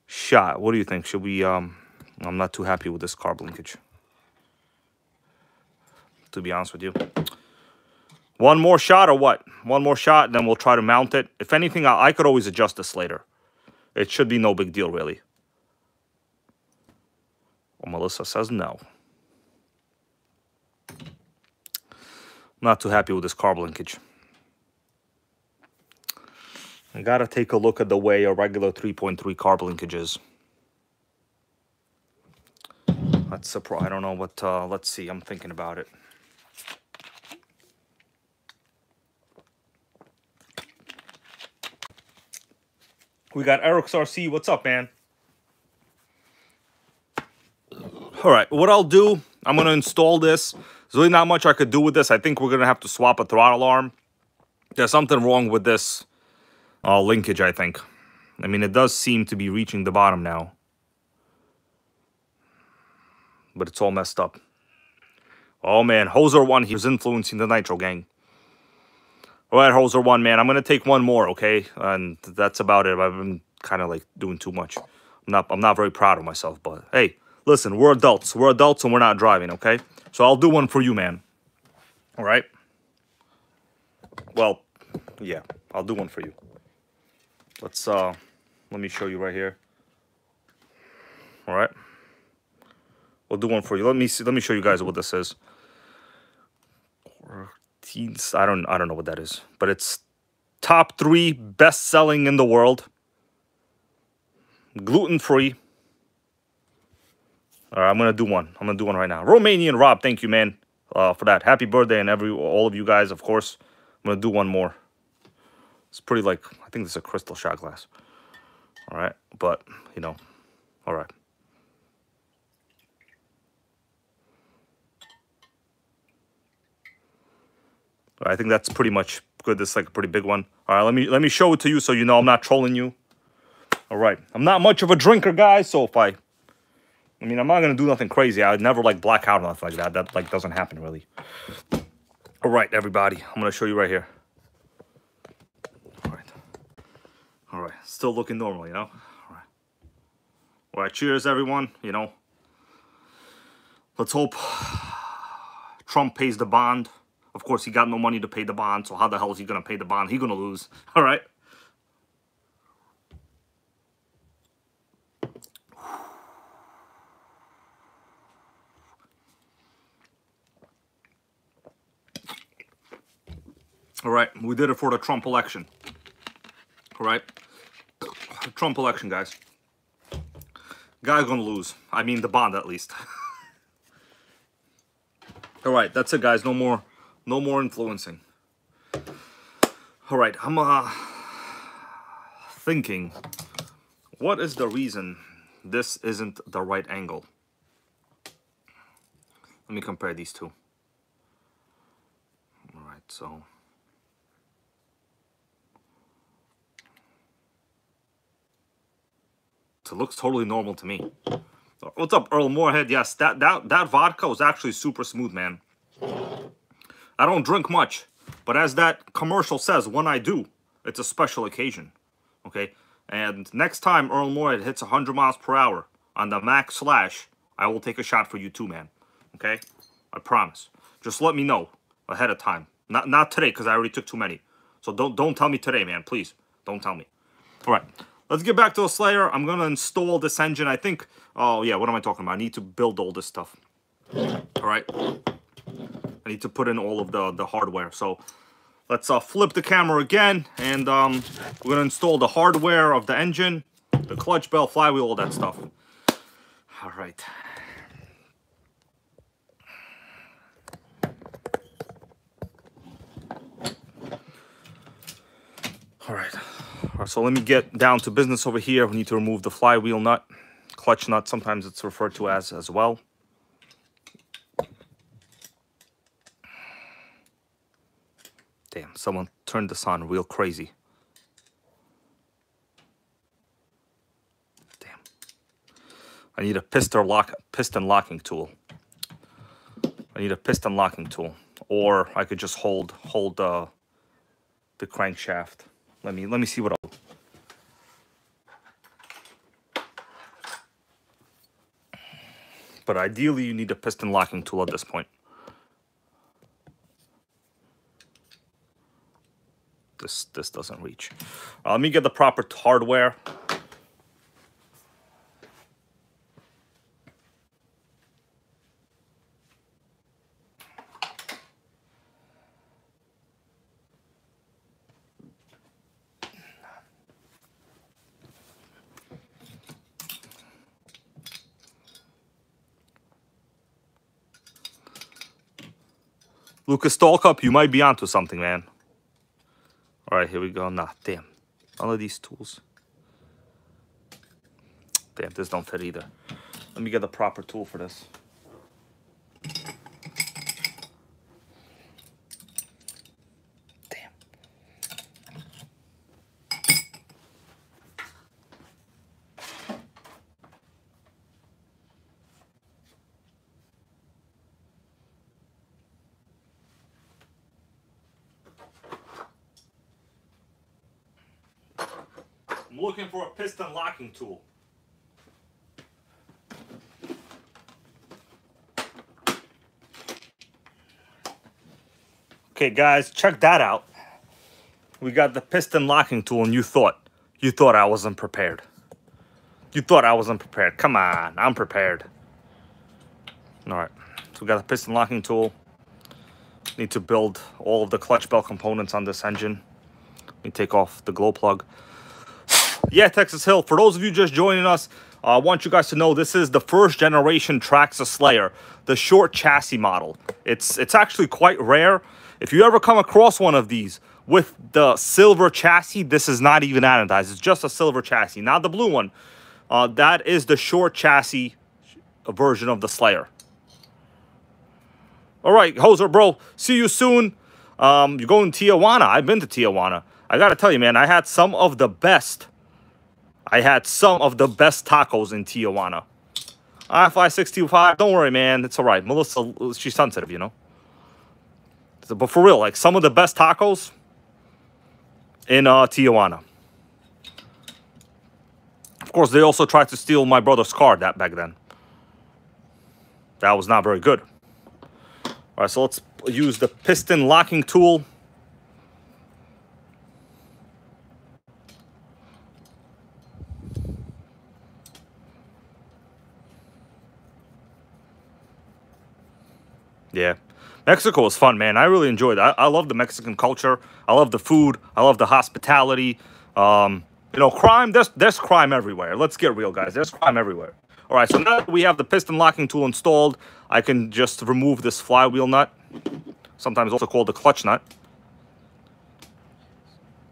shot. What do you think? Should we... Um, I'm not too happy with this carb linkage. To be honest with you. One more shot or what? One more shot, and then we'll try to mount it. If anything, I, I could always adjust this later. It should be no big deal, really. Well, Melissa says no. Not too happy with this carb linkage. I gotta take a look at the way a regular 3.3 carb linkage is. That's a pro. I don't know what. Uh, let's see. I'm thinking about it. We got Eric's RC. What's up, man? All right. What I'll do, I'm gonna install this. There's really not much I could do with this. I think we're gonna have to swap a throttle arm. There's something wrong with this uh, linkage. I think. I mean, it does seem to be reaching the bottom now but it's all messed up. Oh man, Hoser one, he was influencing the Nitro gang. All right, Hoser one, man, I'm gonna take one more, okay? And that's about it. I've been kind of like doing too much. I'm not, I'm not very proud of myself, but hey, listen, we're adults. We're adults and we're not driving, okay? So I'll do one for you, man. All right? Well, yeah, I'll do one for you. Let's, uh, let me show you right here. All right? We'll do one for you. Let me see. Let me show you guys what this is. I don't. I don't know what that is, but it's top three best selling in the world. Gluten free. All right, I'm gonna do one. I'm gonna do one right now. Romanian Rob, thank you, man, uh, for that. Happy birthday, and every all of you guys, of course. I'm gonna do one more. It's pretty like I think this is a crystal shot glass. All right, but you know, all right. I think that's pretty much good. This is like a pretty big one. All right, let me let me show it to you so you know I'm not trolling you. All right, I'm not much of a drinker, guys. So if I, I mean, I'm not gonna do nothing crazy. I'd never like black out or nothing like that. That like doesn't happen really. All right, everybody, I'm gonna show you right here. All right, all right, still looking normal, you know. All right, all right. Cheers, everyone. You know, let's hope Trump pays the bond. Of course, he got no money to pay the bond, so how the hell is he to pay the bond? He to lose. All right? All right, we did it for the Trump election. All right? Trump election, guys. Going to lose. I mean, the bond, at least. *laughs* All right, that's it, guys. No more no more influencing. All right, I'm uh, thinking, what is the reason this isn't the right angle. Let me compare these two. All right, so. It looks totally normal to me. What's up, Earl Moorhead? Yes, that, that, that vodka was actually super smooth, man. I don't drink much, but as that commercial says, when I do, it's a special occasion. Okay? And next time Earl Moorhead hits 100 miles per hour on the Maxx Slash, I will take a shot for you too, man. Okay? I promise. Just let me know ahead of time. Not not today, because I already took too many. So don't don't tell me today, man. Please. Don't tell me. All right. Let's get back to the Slayer. I'm going to install this engine. I think, oh yeah, what am I talking about? I need to build all this stuff. All right. I need to put in all of the, the hardware. So let's uh, flip the camera again. And um, we're going to install the hardware of the engine, the clutch bell, flywheel, all that stuff. All right. All right. So let me get down to business over here. We need to remove the flywheel nut, clutch nut, sometimes it's referred to as as well. Damn, someone turned this on real crazy. Damn. I need a piston lock piston locking tool. I need a piston locking tool. Or I could just hold hold uh, the crankshaft. Let me let me see what I'll But ideally you need a piston locking tool at this point. This this doesn't reach. Uh, let me get the proper hardware. Lucas Stallcup, you might be onto something, man. All right, here we go. Nah, damn. All of these tools. Damn, this don't fit either. Let me get the proper tool for this. Damn. I'm looking for a tool. Okay, guys, check that out. We got the piston locking tool, and you thought, you thought I wasn't prepared. You thought I wasn't prepared. Come on, I'm prepared. All right, so we got the piston locking tool. Need to build all of the clutch bell components on this engine. Let me take off the glow plug. Yeah, Texas Hill, for those of you just joining us, uh, I want you guys to know this is the first generation Traxxas Slayer, the short chassis model. It's, it's actually quite rare. If you ever come across one of these with the silver chassis, this is not even anodized. It's just a silver chassis, not the blue one. Uh, that is the short chassis version of the Slayer. All right, Hoser, bro. See you soon. Um, you're going to Tijuana. I've been to Tijuana. I got to tell you, man, I had some of the best. I had some of the best tacos in Tijuana. I-565, don't worry, man. It's all right. Melissa, she's sensitive, you know. So, but for real, like some of the best tacos in uh, Tijuana. Of course, they also tried to steal my brother's car that back then. That was not very good. All right, so let's use the piston locking tool. Yeah. Mexico was fun, man. I really enjoyed it. I, I love the Mexican culture. I love the food. I love the hospitality. Um, you know, crime, there's, there's crime everywhere. Let's get real, guys. There's crime everywhere. All right, so now that we have the piston locking tool installed, I can just remove this flywheel nut, sometimes also called the clutch nut.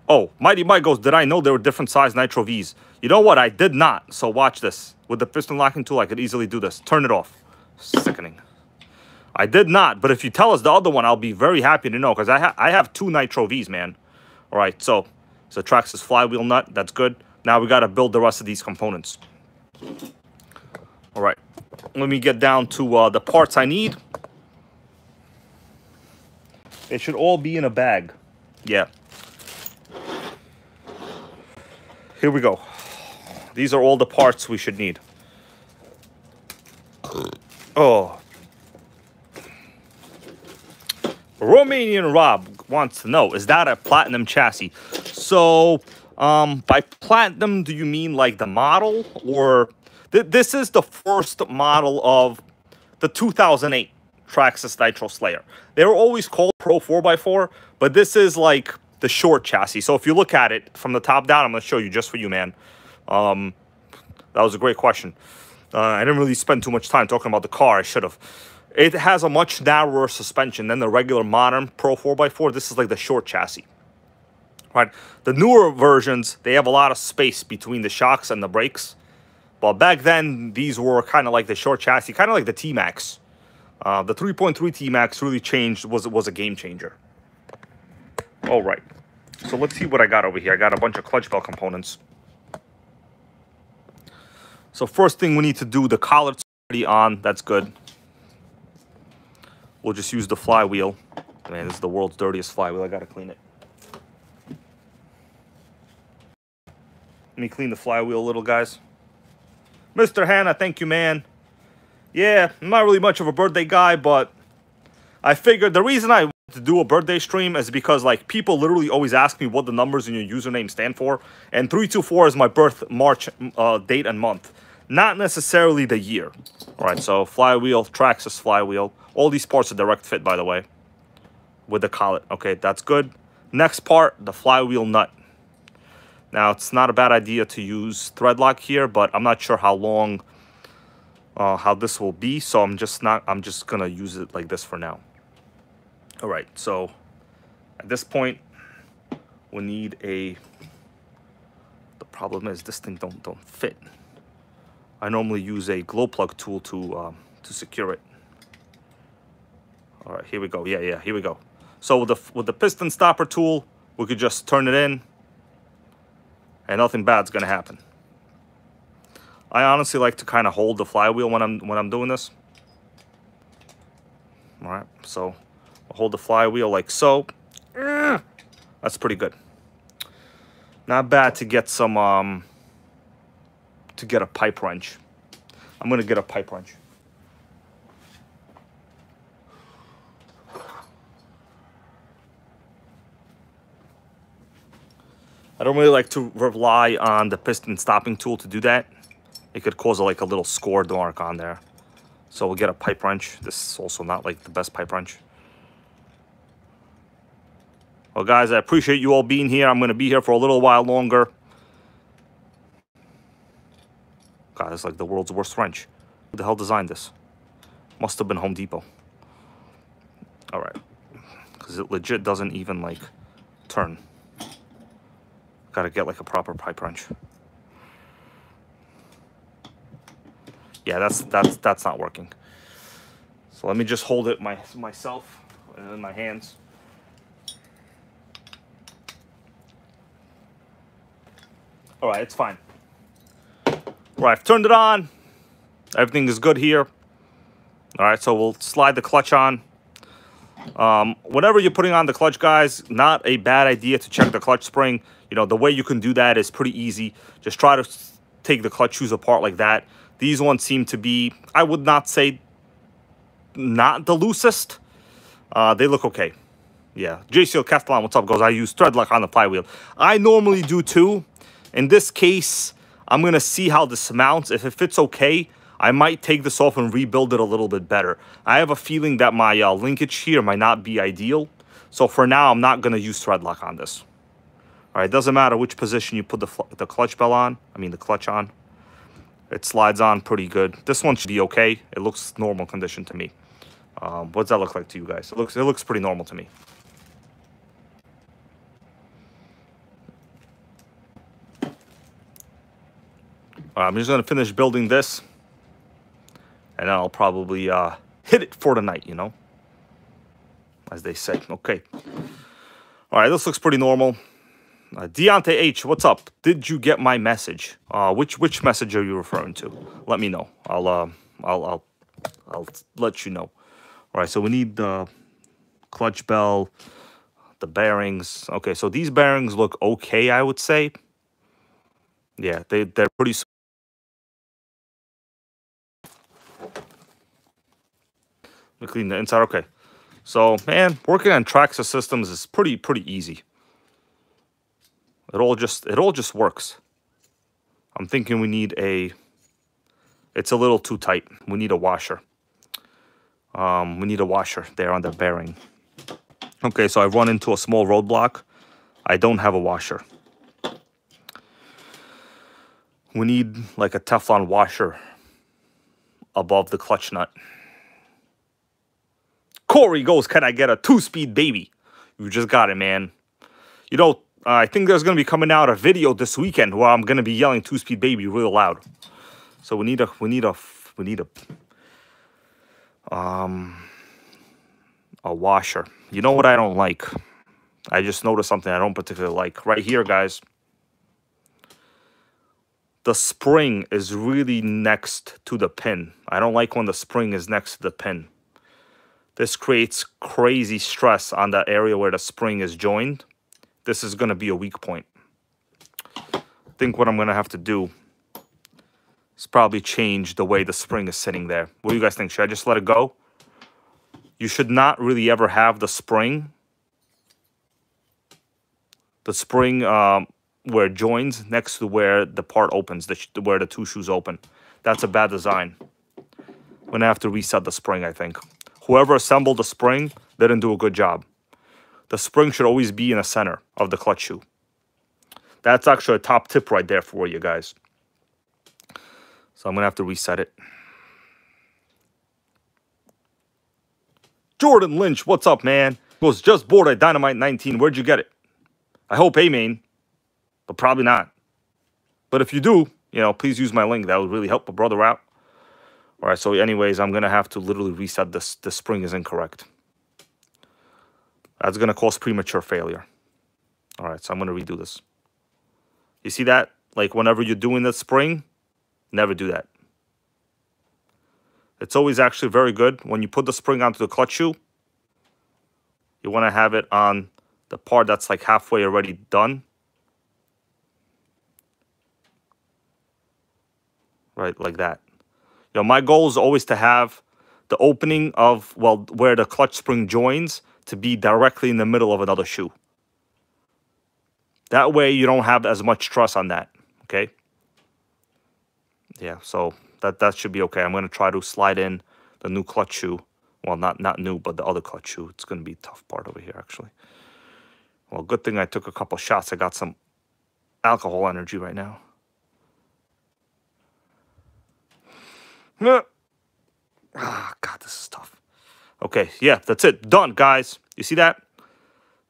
Oh, Mighty Mike goes, did I know there were different size Nitro Vs? You know what? I did not. So watch this. with the piston locking tool, I could easily do this. Turn it off. Sickening. I did not, but if you tell us the other one, I'll be very happy to know because I, ha I have two Nitro Vs, man. All right, so, so Traxxas flywheel nut, that's good. Now we got to build the rest of these components. All right, let me get down to uh, the parts I need. It should all be in a bag. Yeah. Here we go. These are all the parts we should need. Oh. Romanian Rob wants to know, is that a platinum chassis? So, um, by platinum, do you mean like the model? Or th this is the first model of the 2008 Traxxas Nitro Slayer. They were always called Pro 4x4, but this is like the short chassis. So if you look at it from the top down, I'm going to show you just for you, man. Um, that was a great question. Uh, I didn't really spend too much time talking about the car. I should have. It has a much narrower suspension than the regular modern Pro 4x4. This is like the short chassis. Right. The newer versions, they have a lot of space between the shocks and the brakes. But back then, these were kind of like the short chassis, kind of like the T-Max. Uh, the 3.3 T-Max really changed, was, was a game changer. All right. So let's see what I got over here. I got a bunch of clutch bell components. So first thing we need to do, the collar's already on. That's good. We'll just use the flywheel. Man, this is the world's dirtiest flywheel. I got to clean it. Let me clean the flywheel a little, guys. Mr. Hanna, thank you, man. Yeah, I'm not really much of a birthday guy, but I figured the reason I to do a birthday stream is because like people literally always ask me what the numbers in your username stand for and 324 is my birth march uh, date and month not necessarily the year all right so flywheel traxxas flywheel all these parts are direct fit by the way with the collet okay that's good next part the flywheel nut now it's not a bad idea to use thread lock here but i'm not sure how long uh, how this will be so i'm just not i'm just gonna use it like this for now all right, so at this point, we need a, the problem is this thing don't, don't fit. I normally use a glow plug tool to, um, to secure it. All right, here we go. Yeah, yeah, here we go. So with the, with the piston stopper tool, we could just turn it in and nothing bad's gonna happen. I honestly like to kind of hold the flywheel when I'm when I'm doing this. All right, so I'll hold the flywheel like so. *clears throat* That's pretty good. Not bad to get some, um, to get a pipe wrench. I'm to get a pipe wrench. I don't really like to rely on the piston stopping tool to do that. It could cause like a little score mark on there. So we'll get a pipe wrench. This is also not like the best pipe wrench. Well, guys, I appreciate you all being here. I'm going to be here for a little while longer. God, it's like the world's worst wrench. Who the hell designed this? Must have been Home Depot. All right. Because it legit doesn't even, like, turn. Gotta get, like, a proper pipe wrench. Yeah, that's, that's, that's not working. So let me just hold it my, myself in my hands. All right, it's fine. All right, I've turned it on. Everything is good here. All right, so we'll slide the clutch on. Um, whenever you're putting on the clutch, guys, not a bad idea to check the clutch spring. You know, the way you can do that is pretty easy. Just try to take the clutch shoes apart like that. These ones seem to be, I would not say not the loosest. Uh, they look okay. Yeah. JCL Castellan, what's up, goes, I use thread lock on the flywheel. I normally do too. In this case, I'm going to see how this mounts. If it fits okay, I might take this off and rebuild it a little bit better. I have a feeling that my uh, linkage here might not be ideal. So for now, I'm not going to use thread lock on this. All right, doesn't matter which position you put the, the clutch bell on. I mean, the clutch on. It slides on pretty good. This one should be okay. It looks normal condition to me. Um, what does that look like to you guys? It looks, it looks pretty normal to me. I'm just gonna finish building this, and then I'll probably uh, hit it for the night. You know, as they say. Okay. All right, this looks pretty normal. Uh, Deontay H, what's up? Did you get my message? Uh, which which message are you referring to? Let me know. I'll uh, I'll I'll I'll let you know. All right, so we need the clutch bell, the bearings. Okay, so these bearings look okay, I would say. Yeah, they they're pretty. We clean the inside. Okay, so man, working on Traxxas systems is pretty pretty easy. It all just it all just works. I'm thinking we need a. It's a little too tight. We need a washer. Um, we need a washer there on the bearing. Okay, so I've run into a small roadblock. I don't have a washer. We need like a Teflon washer above the clutch nut. Corey goes, Can I get a two speed baby? You just got it, man. You know, uh, I think there's going to be coming out a video this weekend where I'm going to be yelling two speed baby real loud. So we need a, we need a, we need a, um, a washer. You know what I don't like? I just noticed something I don't particularly like. Right here, guys. The spring is really next to the pin. I don't like when the spring is next to the pin. This creates crazy stress on the area where the spring is joined. This is going to be a weak point. I think what I'm going to have to do is probably change the way the spring is sitting there. What do you guys think? Should I just let it go? You should not really ever have the spring. The spring um, where it joins next to where the part opens, the where the two shoes open. That's a bad design. I'm gonna have to reset the spring, I think. Whoever assembled the spring didn't do a good job. The spring should always be in the center of the clutch shoe. That's actually a top tip right there for you guys. So I'm gonna have to reset it. Jordan Lynch, what's up, man? Was just bought a Dynamite 19. Where'd you get it? I hope AMain, but probably not. But if you do, you know, please use my link. That would really help a brother out. All right, so anyways, I'm gonna have to literally reset this. The spring is incorrect. That's gonna cause premature failure. All right, so I'm gonna redo this. You see that? Like whenever you're doing the spring, never do that. It's always actually very good when you put the spring onto the clutch shoe. You want to have it on the part that's like halfway already done. Right, like that. You know, my goal is always to have the opening of, well, where the clutch spring joins to be directly in the middle of another shoe. That way you don't have as much trust on that, okay? Yeah, so that that should be okay. I'm gonna try to slide in the new clutch shoe. Well, not not new, but the other clutch shoe. It's gonna be a tough part over here, actually. Well, good thing I took a couple shots. I got some alcohol energy right now. *sighs* Ah, God, this is tough. Okay, yeah, that's it. Done, guys. You see that?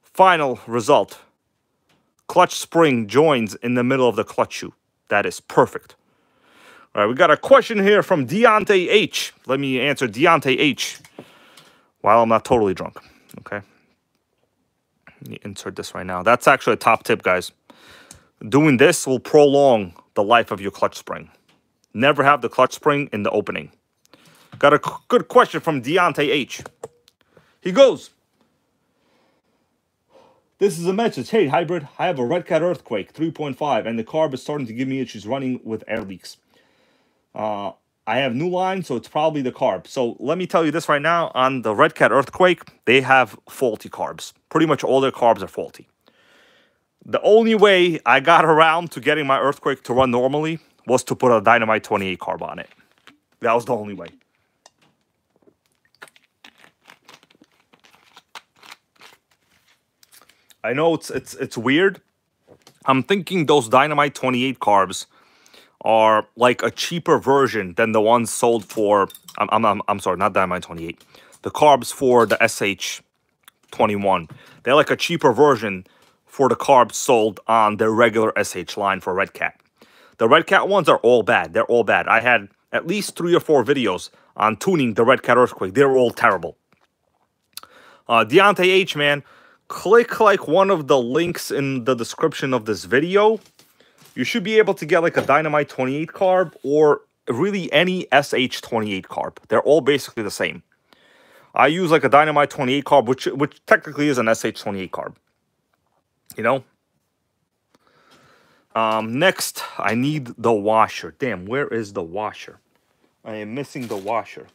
Final result. Clutch spring joins in the middle of the clutch shoe. That is perfect. All right, we got a question here from Deontay H. Let me answer Deontay H. While I'm not totally drunk. Okay. Let me insert this right now. That's actually a top tip, guys. Doing this will prolong the life of your clutch spring. Never have the clutch spring in the opening. Got a good question from Deontay H. He goes, This is a message. Hey, hybrid, I have a Red Cat Earthquake 3.5, and the carb is starting to give me issues running with air leaks. Uh, I have new line, so it's probably the carb. So let me tell you this right now on the Red Cat Earthquake, they have faulty carbs. Pretty much all their carbs are faulty. The only way I got around to getting my Earthquake to run normally was to put a Dynamite 28 carb on it. That was the only way. I know it's it's it's weird. I'm thinking those Dynamite 28 carbs are like a cheaper version than the ones sold for I'm I'm I'm, I'm sorry, not Dynamite 28. The carbs for the SH 21. They're like a cheaper version for the carbs sold on the regular SH line for Red Cat. The Red Cat ones are all bad. They're all bad. I had at least three or four videos on tuning the Red Cat Earthquake. They're all terrible. Uh, Deontay H, man, click like one of the links in the description of this video. You should be able to get like a Dynamite 28 carb or really any SH28 carb. They're all basically the same. I use like a Dynamite 28 carb, which which technically is an SH28 carb. You know? Um, next, I need the washer. Damn, where is the washer? I am missing the washer.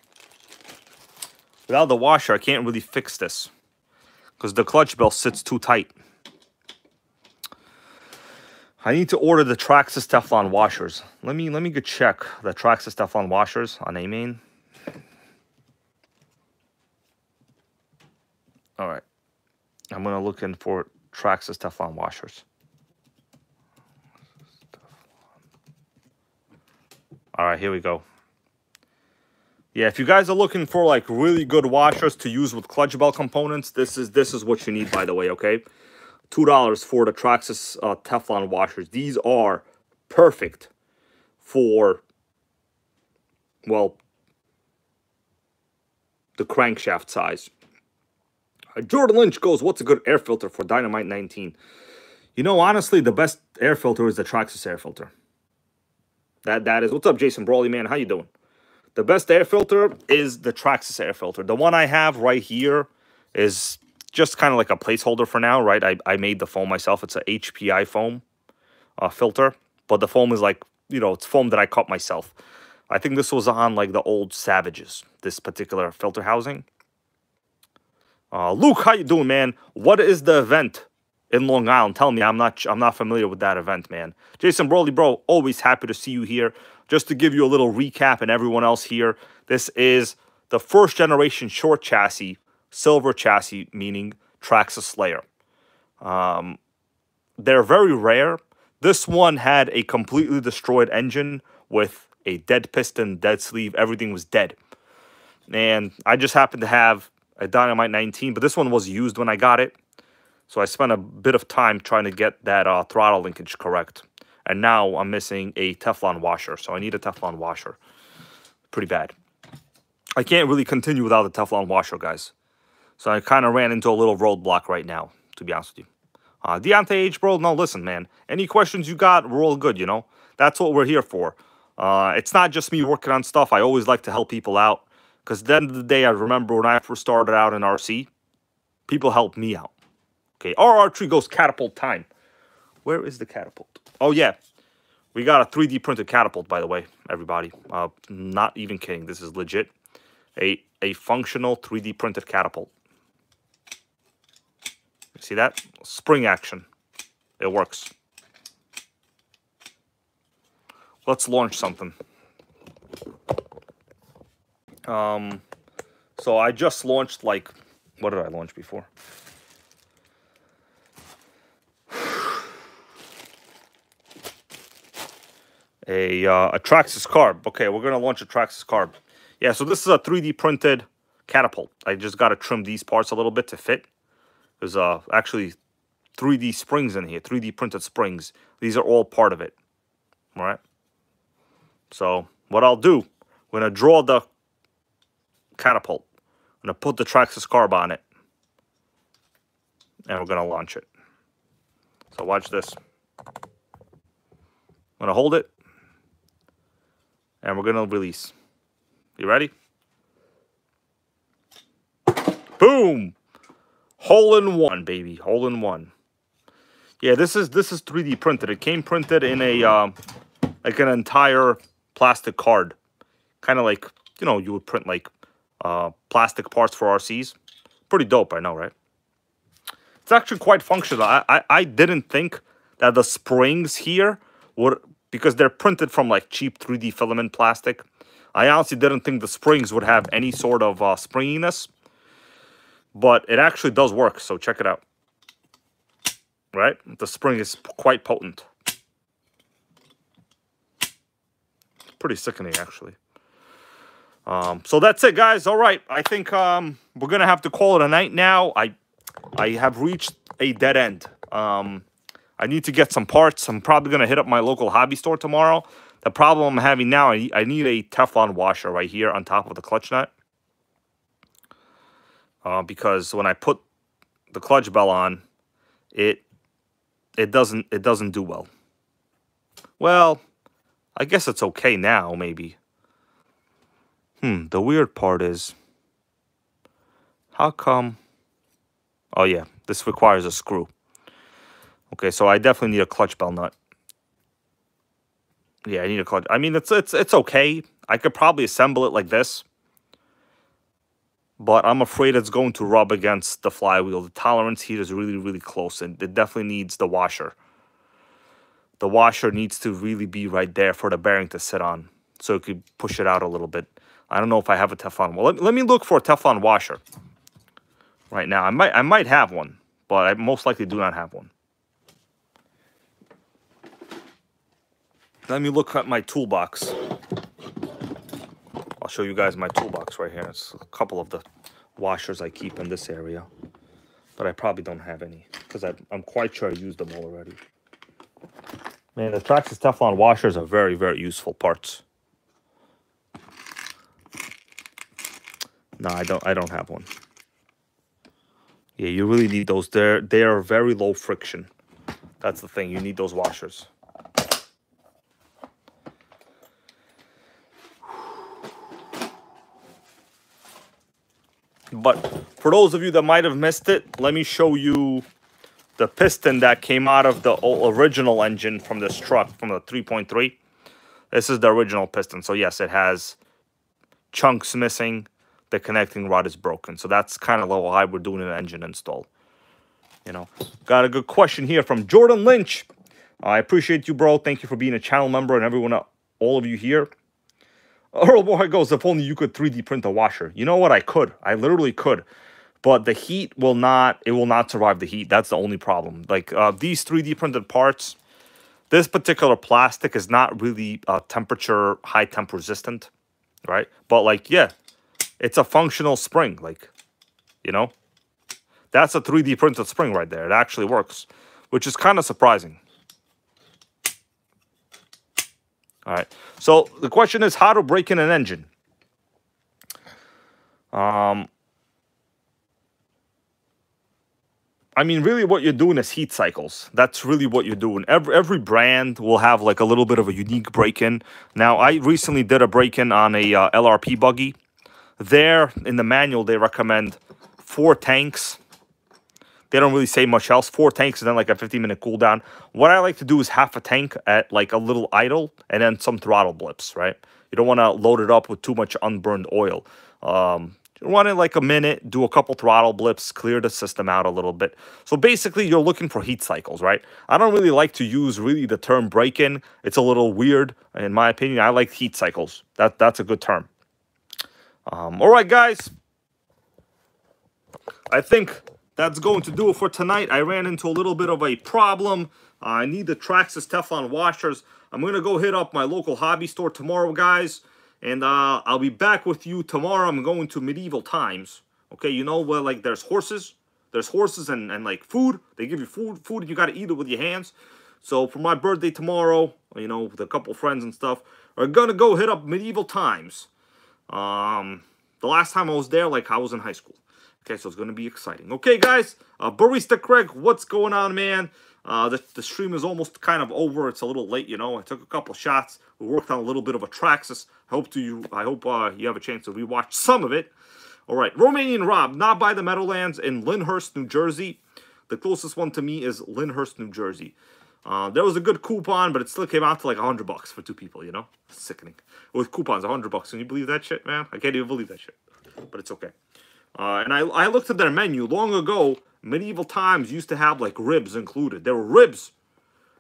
Without the washer, I can't really fix this. Because the clutch bell sits too tight. I need to order the Traxxas Teflon washers. Let me let me go check the Traxxas Teflon washers on AMain. All right. I'm going to look in for Traxxas Teflon washers. All right, here we go. Yeah, if you guys are looking for like really good washers to use with clutch bell components, this is this is what you need, by the way, okay? $2 for the Traxxas uh, Teflon washers. These are perfect for, well, the crankshaft size. Uh, Jordan Lynch goes, what's a good air filter for Dynamite 19? You know, honestly, the best air filter is the Traxxas air filter. That That is, what's up, Jason Brawley, man? How you doing? The best air filter is the Traxxas air filter. The one I have right here is just kind of like a placeholder for now, right? I, I made the foam myself. It's a HPI foam uh, filter, but the foam is like, you know, it's foam that I cut myself. I think this was on like the old Savages, this particular filter housing. Uh, Luke, how you doing, man? What is the event in Long Island? Tell me, I'm not I'm not familiar with that event, man. Jason Broly, bro, always happy to see you here. Just to give you a little recap and everyone else here, this is the first generation short chassis silver chassis, meaning Traxxas Slayer. Um, they're very rare. This one had a completely destroyed engine with a dead piston, dead sleeve. Everything was dead. And I just happened to have a Dynamite 19, but this one was used when I got it. So I spent a bit of time trying to get that uh, throttle linkage correct. And now I'm missing a Teflon washer. So I need a Teflon washer. Pretty bad. I can't really continue without the Teflon washer, guys. So I kind of ran into a little roadblock right now, to be honest with you. Uh, Deontay H, bro, no, listen, man. Any questions you got, we're all good, you know? That's what we're here for. Uh, it's not just me working on stuff. I always like to help people out. Because at the end of the day, I remember when I first started out in RC, people helped me out. Okay, our tree goes catapult time. Where is the catapult? Oh, yeah. We got a 3D printed catapult, by the way, everybody. Uh, not even kidding. This is legit. A, a functional 3D printed catapult. You See that? Spring action. It works. Let's launch something. Um, so I just launched like, what did I launch before? A uh, a Traxxas carb. Okay, we're gonna launch a Traxxas carb. Yeah, so this is a 3D printed catapult. I just got to trim these parts a little bit to fit. There's uh, actually 3D springs in here, 3D printed springs. These are all part of it. All right. So what I'll do, I'm going to draw the catapult. I'm going to put the Traxxas carb on it. And we're going to launch it. So watch this. I'm going to hold it. And we're to release. You ready? Boom! Hole in one, baby. Hole in one. Yeah, this is this is 3D printed. It came printed in a um, like an entire plastic card, kind of like you know you would print like uh, plastic parts for RCs. Pretty dope, I know, right? It's actually quite functional. I, I I didn't think that the springs here would because they're printed from like cheap 3D filament plastic. I honestly didn't think the springs would have any sort of uh, springiness, but it actually does work. So check it out. Right? The spring is quite potent. Pretty sickening, actually. Um, so that's it, guys. All right. I think um, we're going to have to call it a night now. I I have reached a dead end. Um, I need to get some parts. I'm probably going to hit up my local hobby store tomorrow. The problem I'm having now, I, I need a Teflon washer right here on top of the clutch nut. Uh, because when I put the clutch bell on, it it doesn't it doesn't do well. Well, I guess it's okay now, maybe. Hmm, the weird part is how come Oh yeah, this requires a screw. Okay, so I definitely need a clutch bell nut. Yeah, I need a clutch. I mean, it's it's it's okay. I could probably assemble it like this. But I'm afraid it's going to rub against the flywheel. The tolerance here is really, really close, and it definitely needs the washer. The washer needs to really be right there for the bearing to sit on, so it could push it out a little bit. I don't know if I have a Teflon. Well, let, let me look for a Teflon washer right now. I might I might have one, but I most likely do not have one. Let me look at my toolbox. I'll show you guys my toolbox right here. It's a couple of the washers I keep in this area. But I probably don't have any because I'm quite sure I used them all already. Man, the Traxxas Teflon washers are very, very useful parts. No, I don't I don't have one. Yeah, you really need those. They're they are very low friction. That's the thing. You need those washers. But for those of you that might have missed it, let me show you the piston that came out of the original engine from this truck, from the 3.3. This is the original piston. So yes, it has chunks missing. The connecting rod is broken. So that's kind of why we're doing an engine install. You know, got a good question here from Jordan Lynch. I appreciate you, bro. Thank you for being a channel member and everyone, uh, all of you here. Earl Boy goes, if only you could 3D print a washer. You know what? I could. I literally could. But the heat will not, it will not survive the heat. That's the only problem. Like uh, these 3D printed parts, this particular plastic is not really uh, temperature, high temp resistant, right? But like, yeah, it's a functional spring. Like, you know, that's a 3D printed spring right there. It actually works, which is kind of surprising. All right. So the question is how to break in an engine. Um, I mean, really what you're doing is heat cycles. That's really what you're doing. Every, every brand will have like a little bit of a unique break-in. Now, I recently did a break-in on a uh, LRP buggy. There, in the manual, they recommend four tanks they don't really say much else. Four tanks and then like a 15 minute cooldown. What I like to do is half a tank at like a little idle and then some throttle blips, right? You don't want to load it up with too much unburned oil. Um, you want it like a minute, do a couple throttle blips, clear the system out a little bit. So basically, you're looking for heat cycles, right? I don't really like to use really the term break-in. It's a little weird, in my opinion. I like heat cycles. That That's a good term. Um, all right, guys. I think that's going to do it for tonight. I ran into a little bit of a problem. Uh, I need the Traxxas Teflon washers. I'm going to go hit up my local hobby store tomorrow, guys. And uh, I'll be back with you tomorrow. I'm going to medieval times. Okay, you know where like there's horses. There's horses and, and like food. They give you food, food and you got to eat it with your hands. So for my birthday tomorrow, you know, with a couple friends and stuff, we're going to go hit up medieval times. Um, the last time I was there, like I was in high school. Okay, so it's going to be exciting. Okay, guys, uh, Barista Craig, what's going on, man? Uh, the, the stream is almost kind of over. It's a little late, you know. I took a couple shots. We worked on a little bit of a Traxxas. I hope to you. I hope uh, you have a chance to rewatch some of it. All right, Romanian Rob, not by the Meadowlands in Lyndhurst, New Jersey. The closest one to me is Lyndhurst, New Jersey. Uh, there was a good coupon, but it still came out to like 100 bucks for two people, you know? Sickening. With coupons, 100 bucks. Can you believe that shit, man? I can't even believe that shit. But it's okay. Uh, and I, I looked at their menu long ago. Medieval times used to have like ribs included. There were ribs.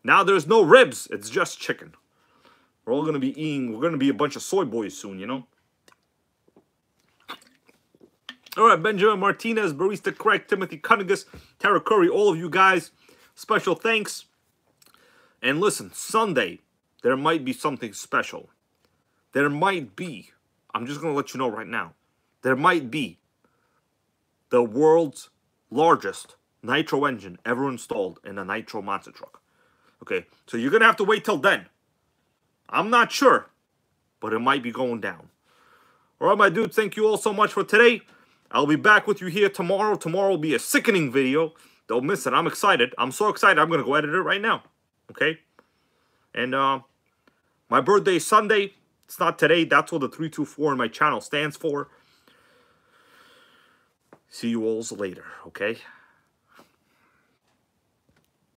Now there's no ribs. It's just chicken. We're all gonna be eating. We're gonna be a bunch of soy boys soon, you know. All right, Benjamin Martinez, Barista Craig, Timothy Cunningus, Tara Curry, all of you guys. Special thanks. And listen, Sunday there might be something special. There might be. I'm just gonna let you know right now. There might be the world's largest nitro engine ever installed in a nitro monster truck. Okay, so you're gonna have to wait till then. I'm not sure, but it might be going down. All right, my dude, thank you all so much for today. I'll be back with you here tomorrow. Tomorrow will be a sickening video. Don't miss it. I'm excited. I'm so excited. I'm gonna go edit it right now. Okay, and uh, my birthday is Sunday. It's not today. That's what the 324 in my channel stands for. See you all later, okay?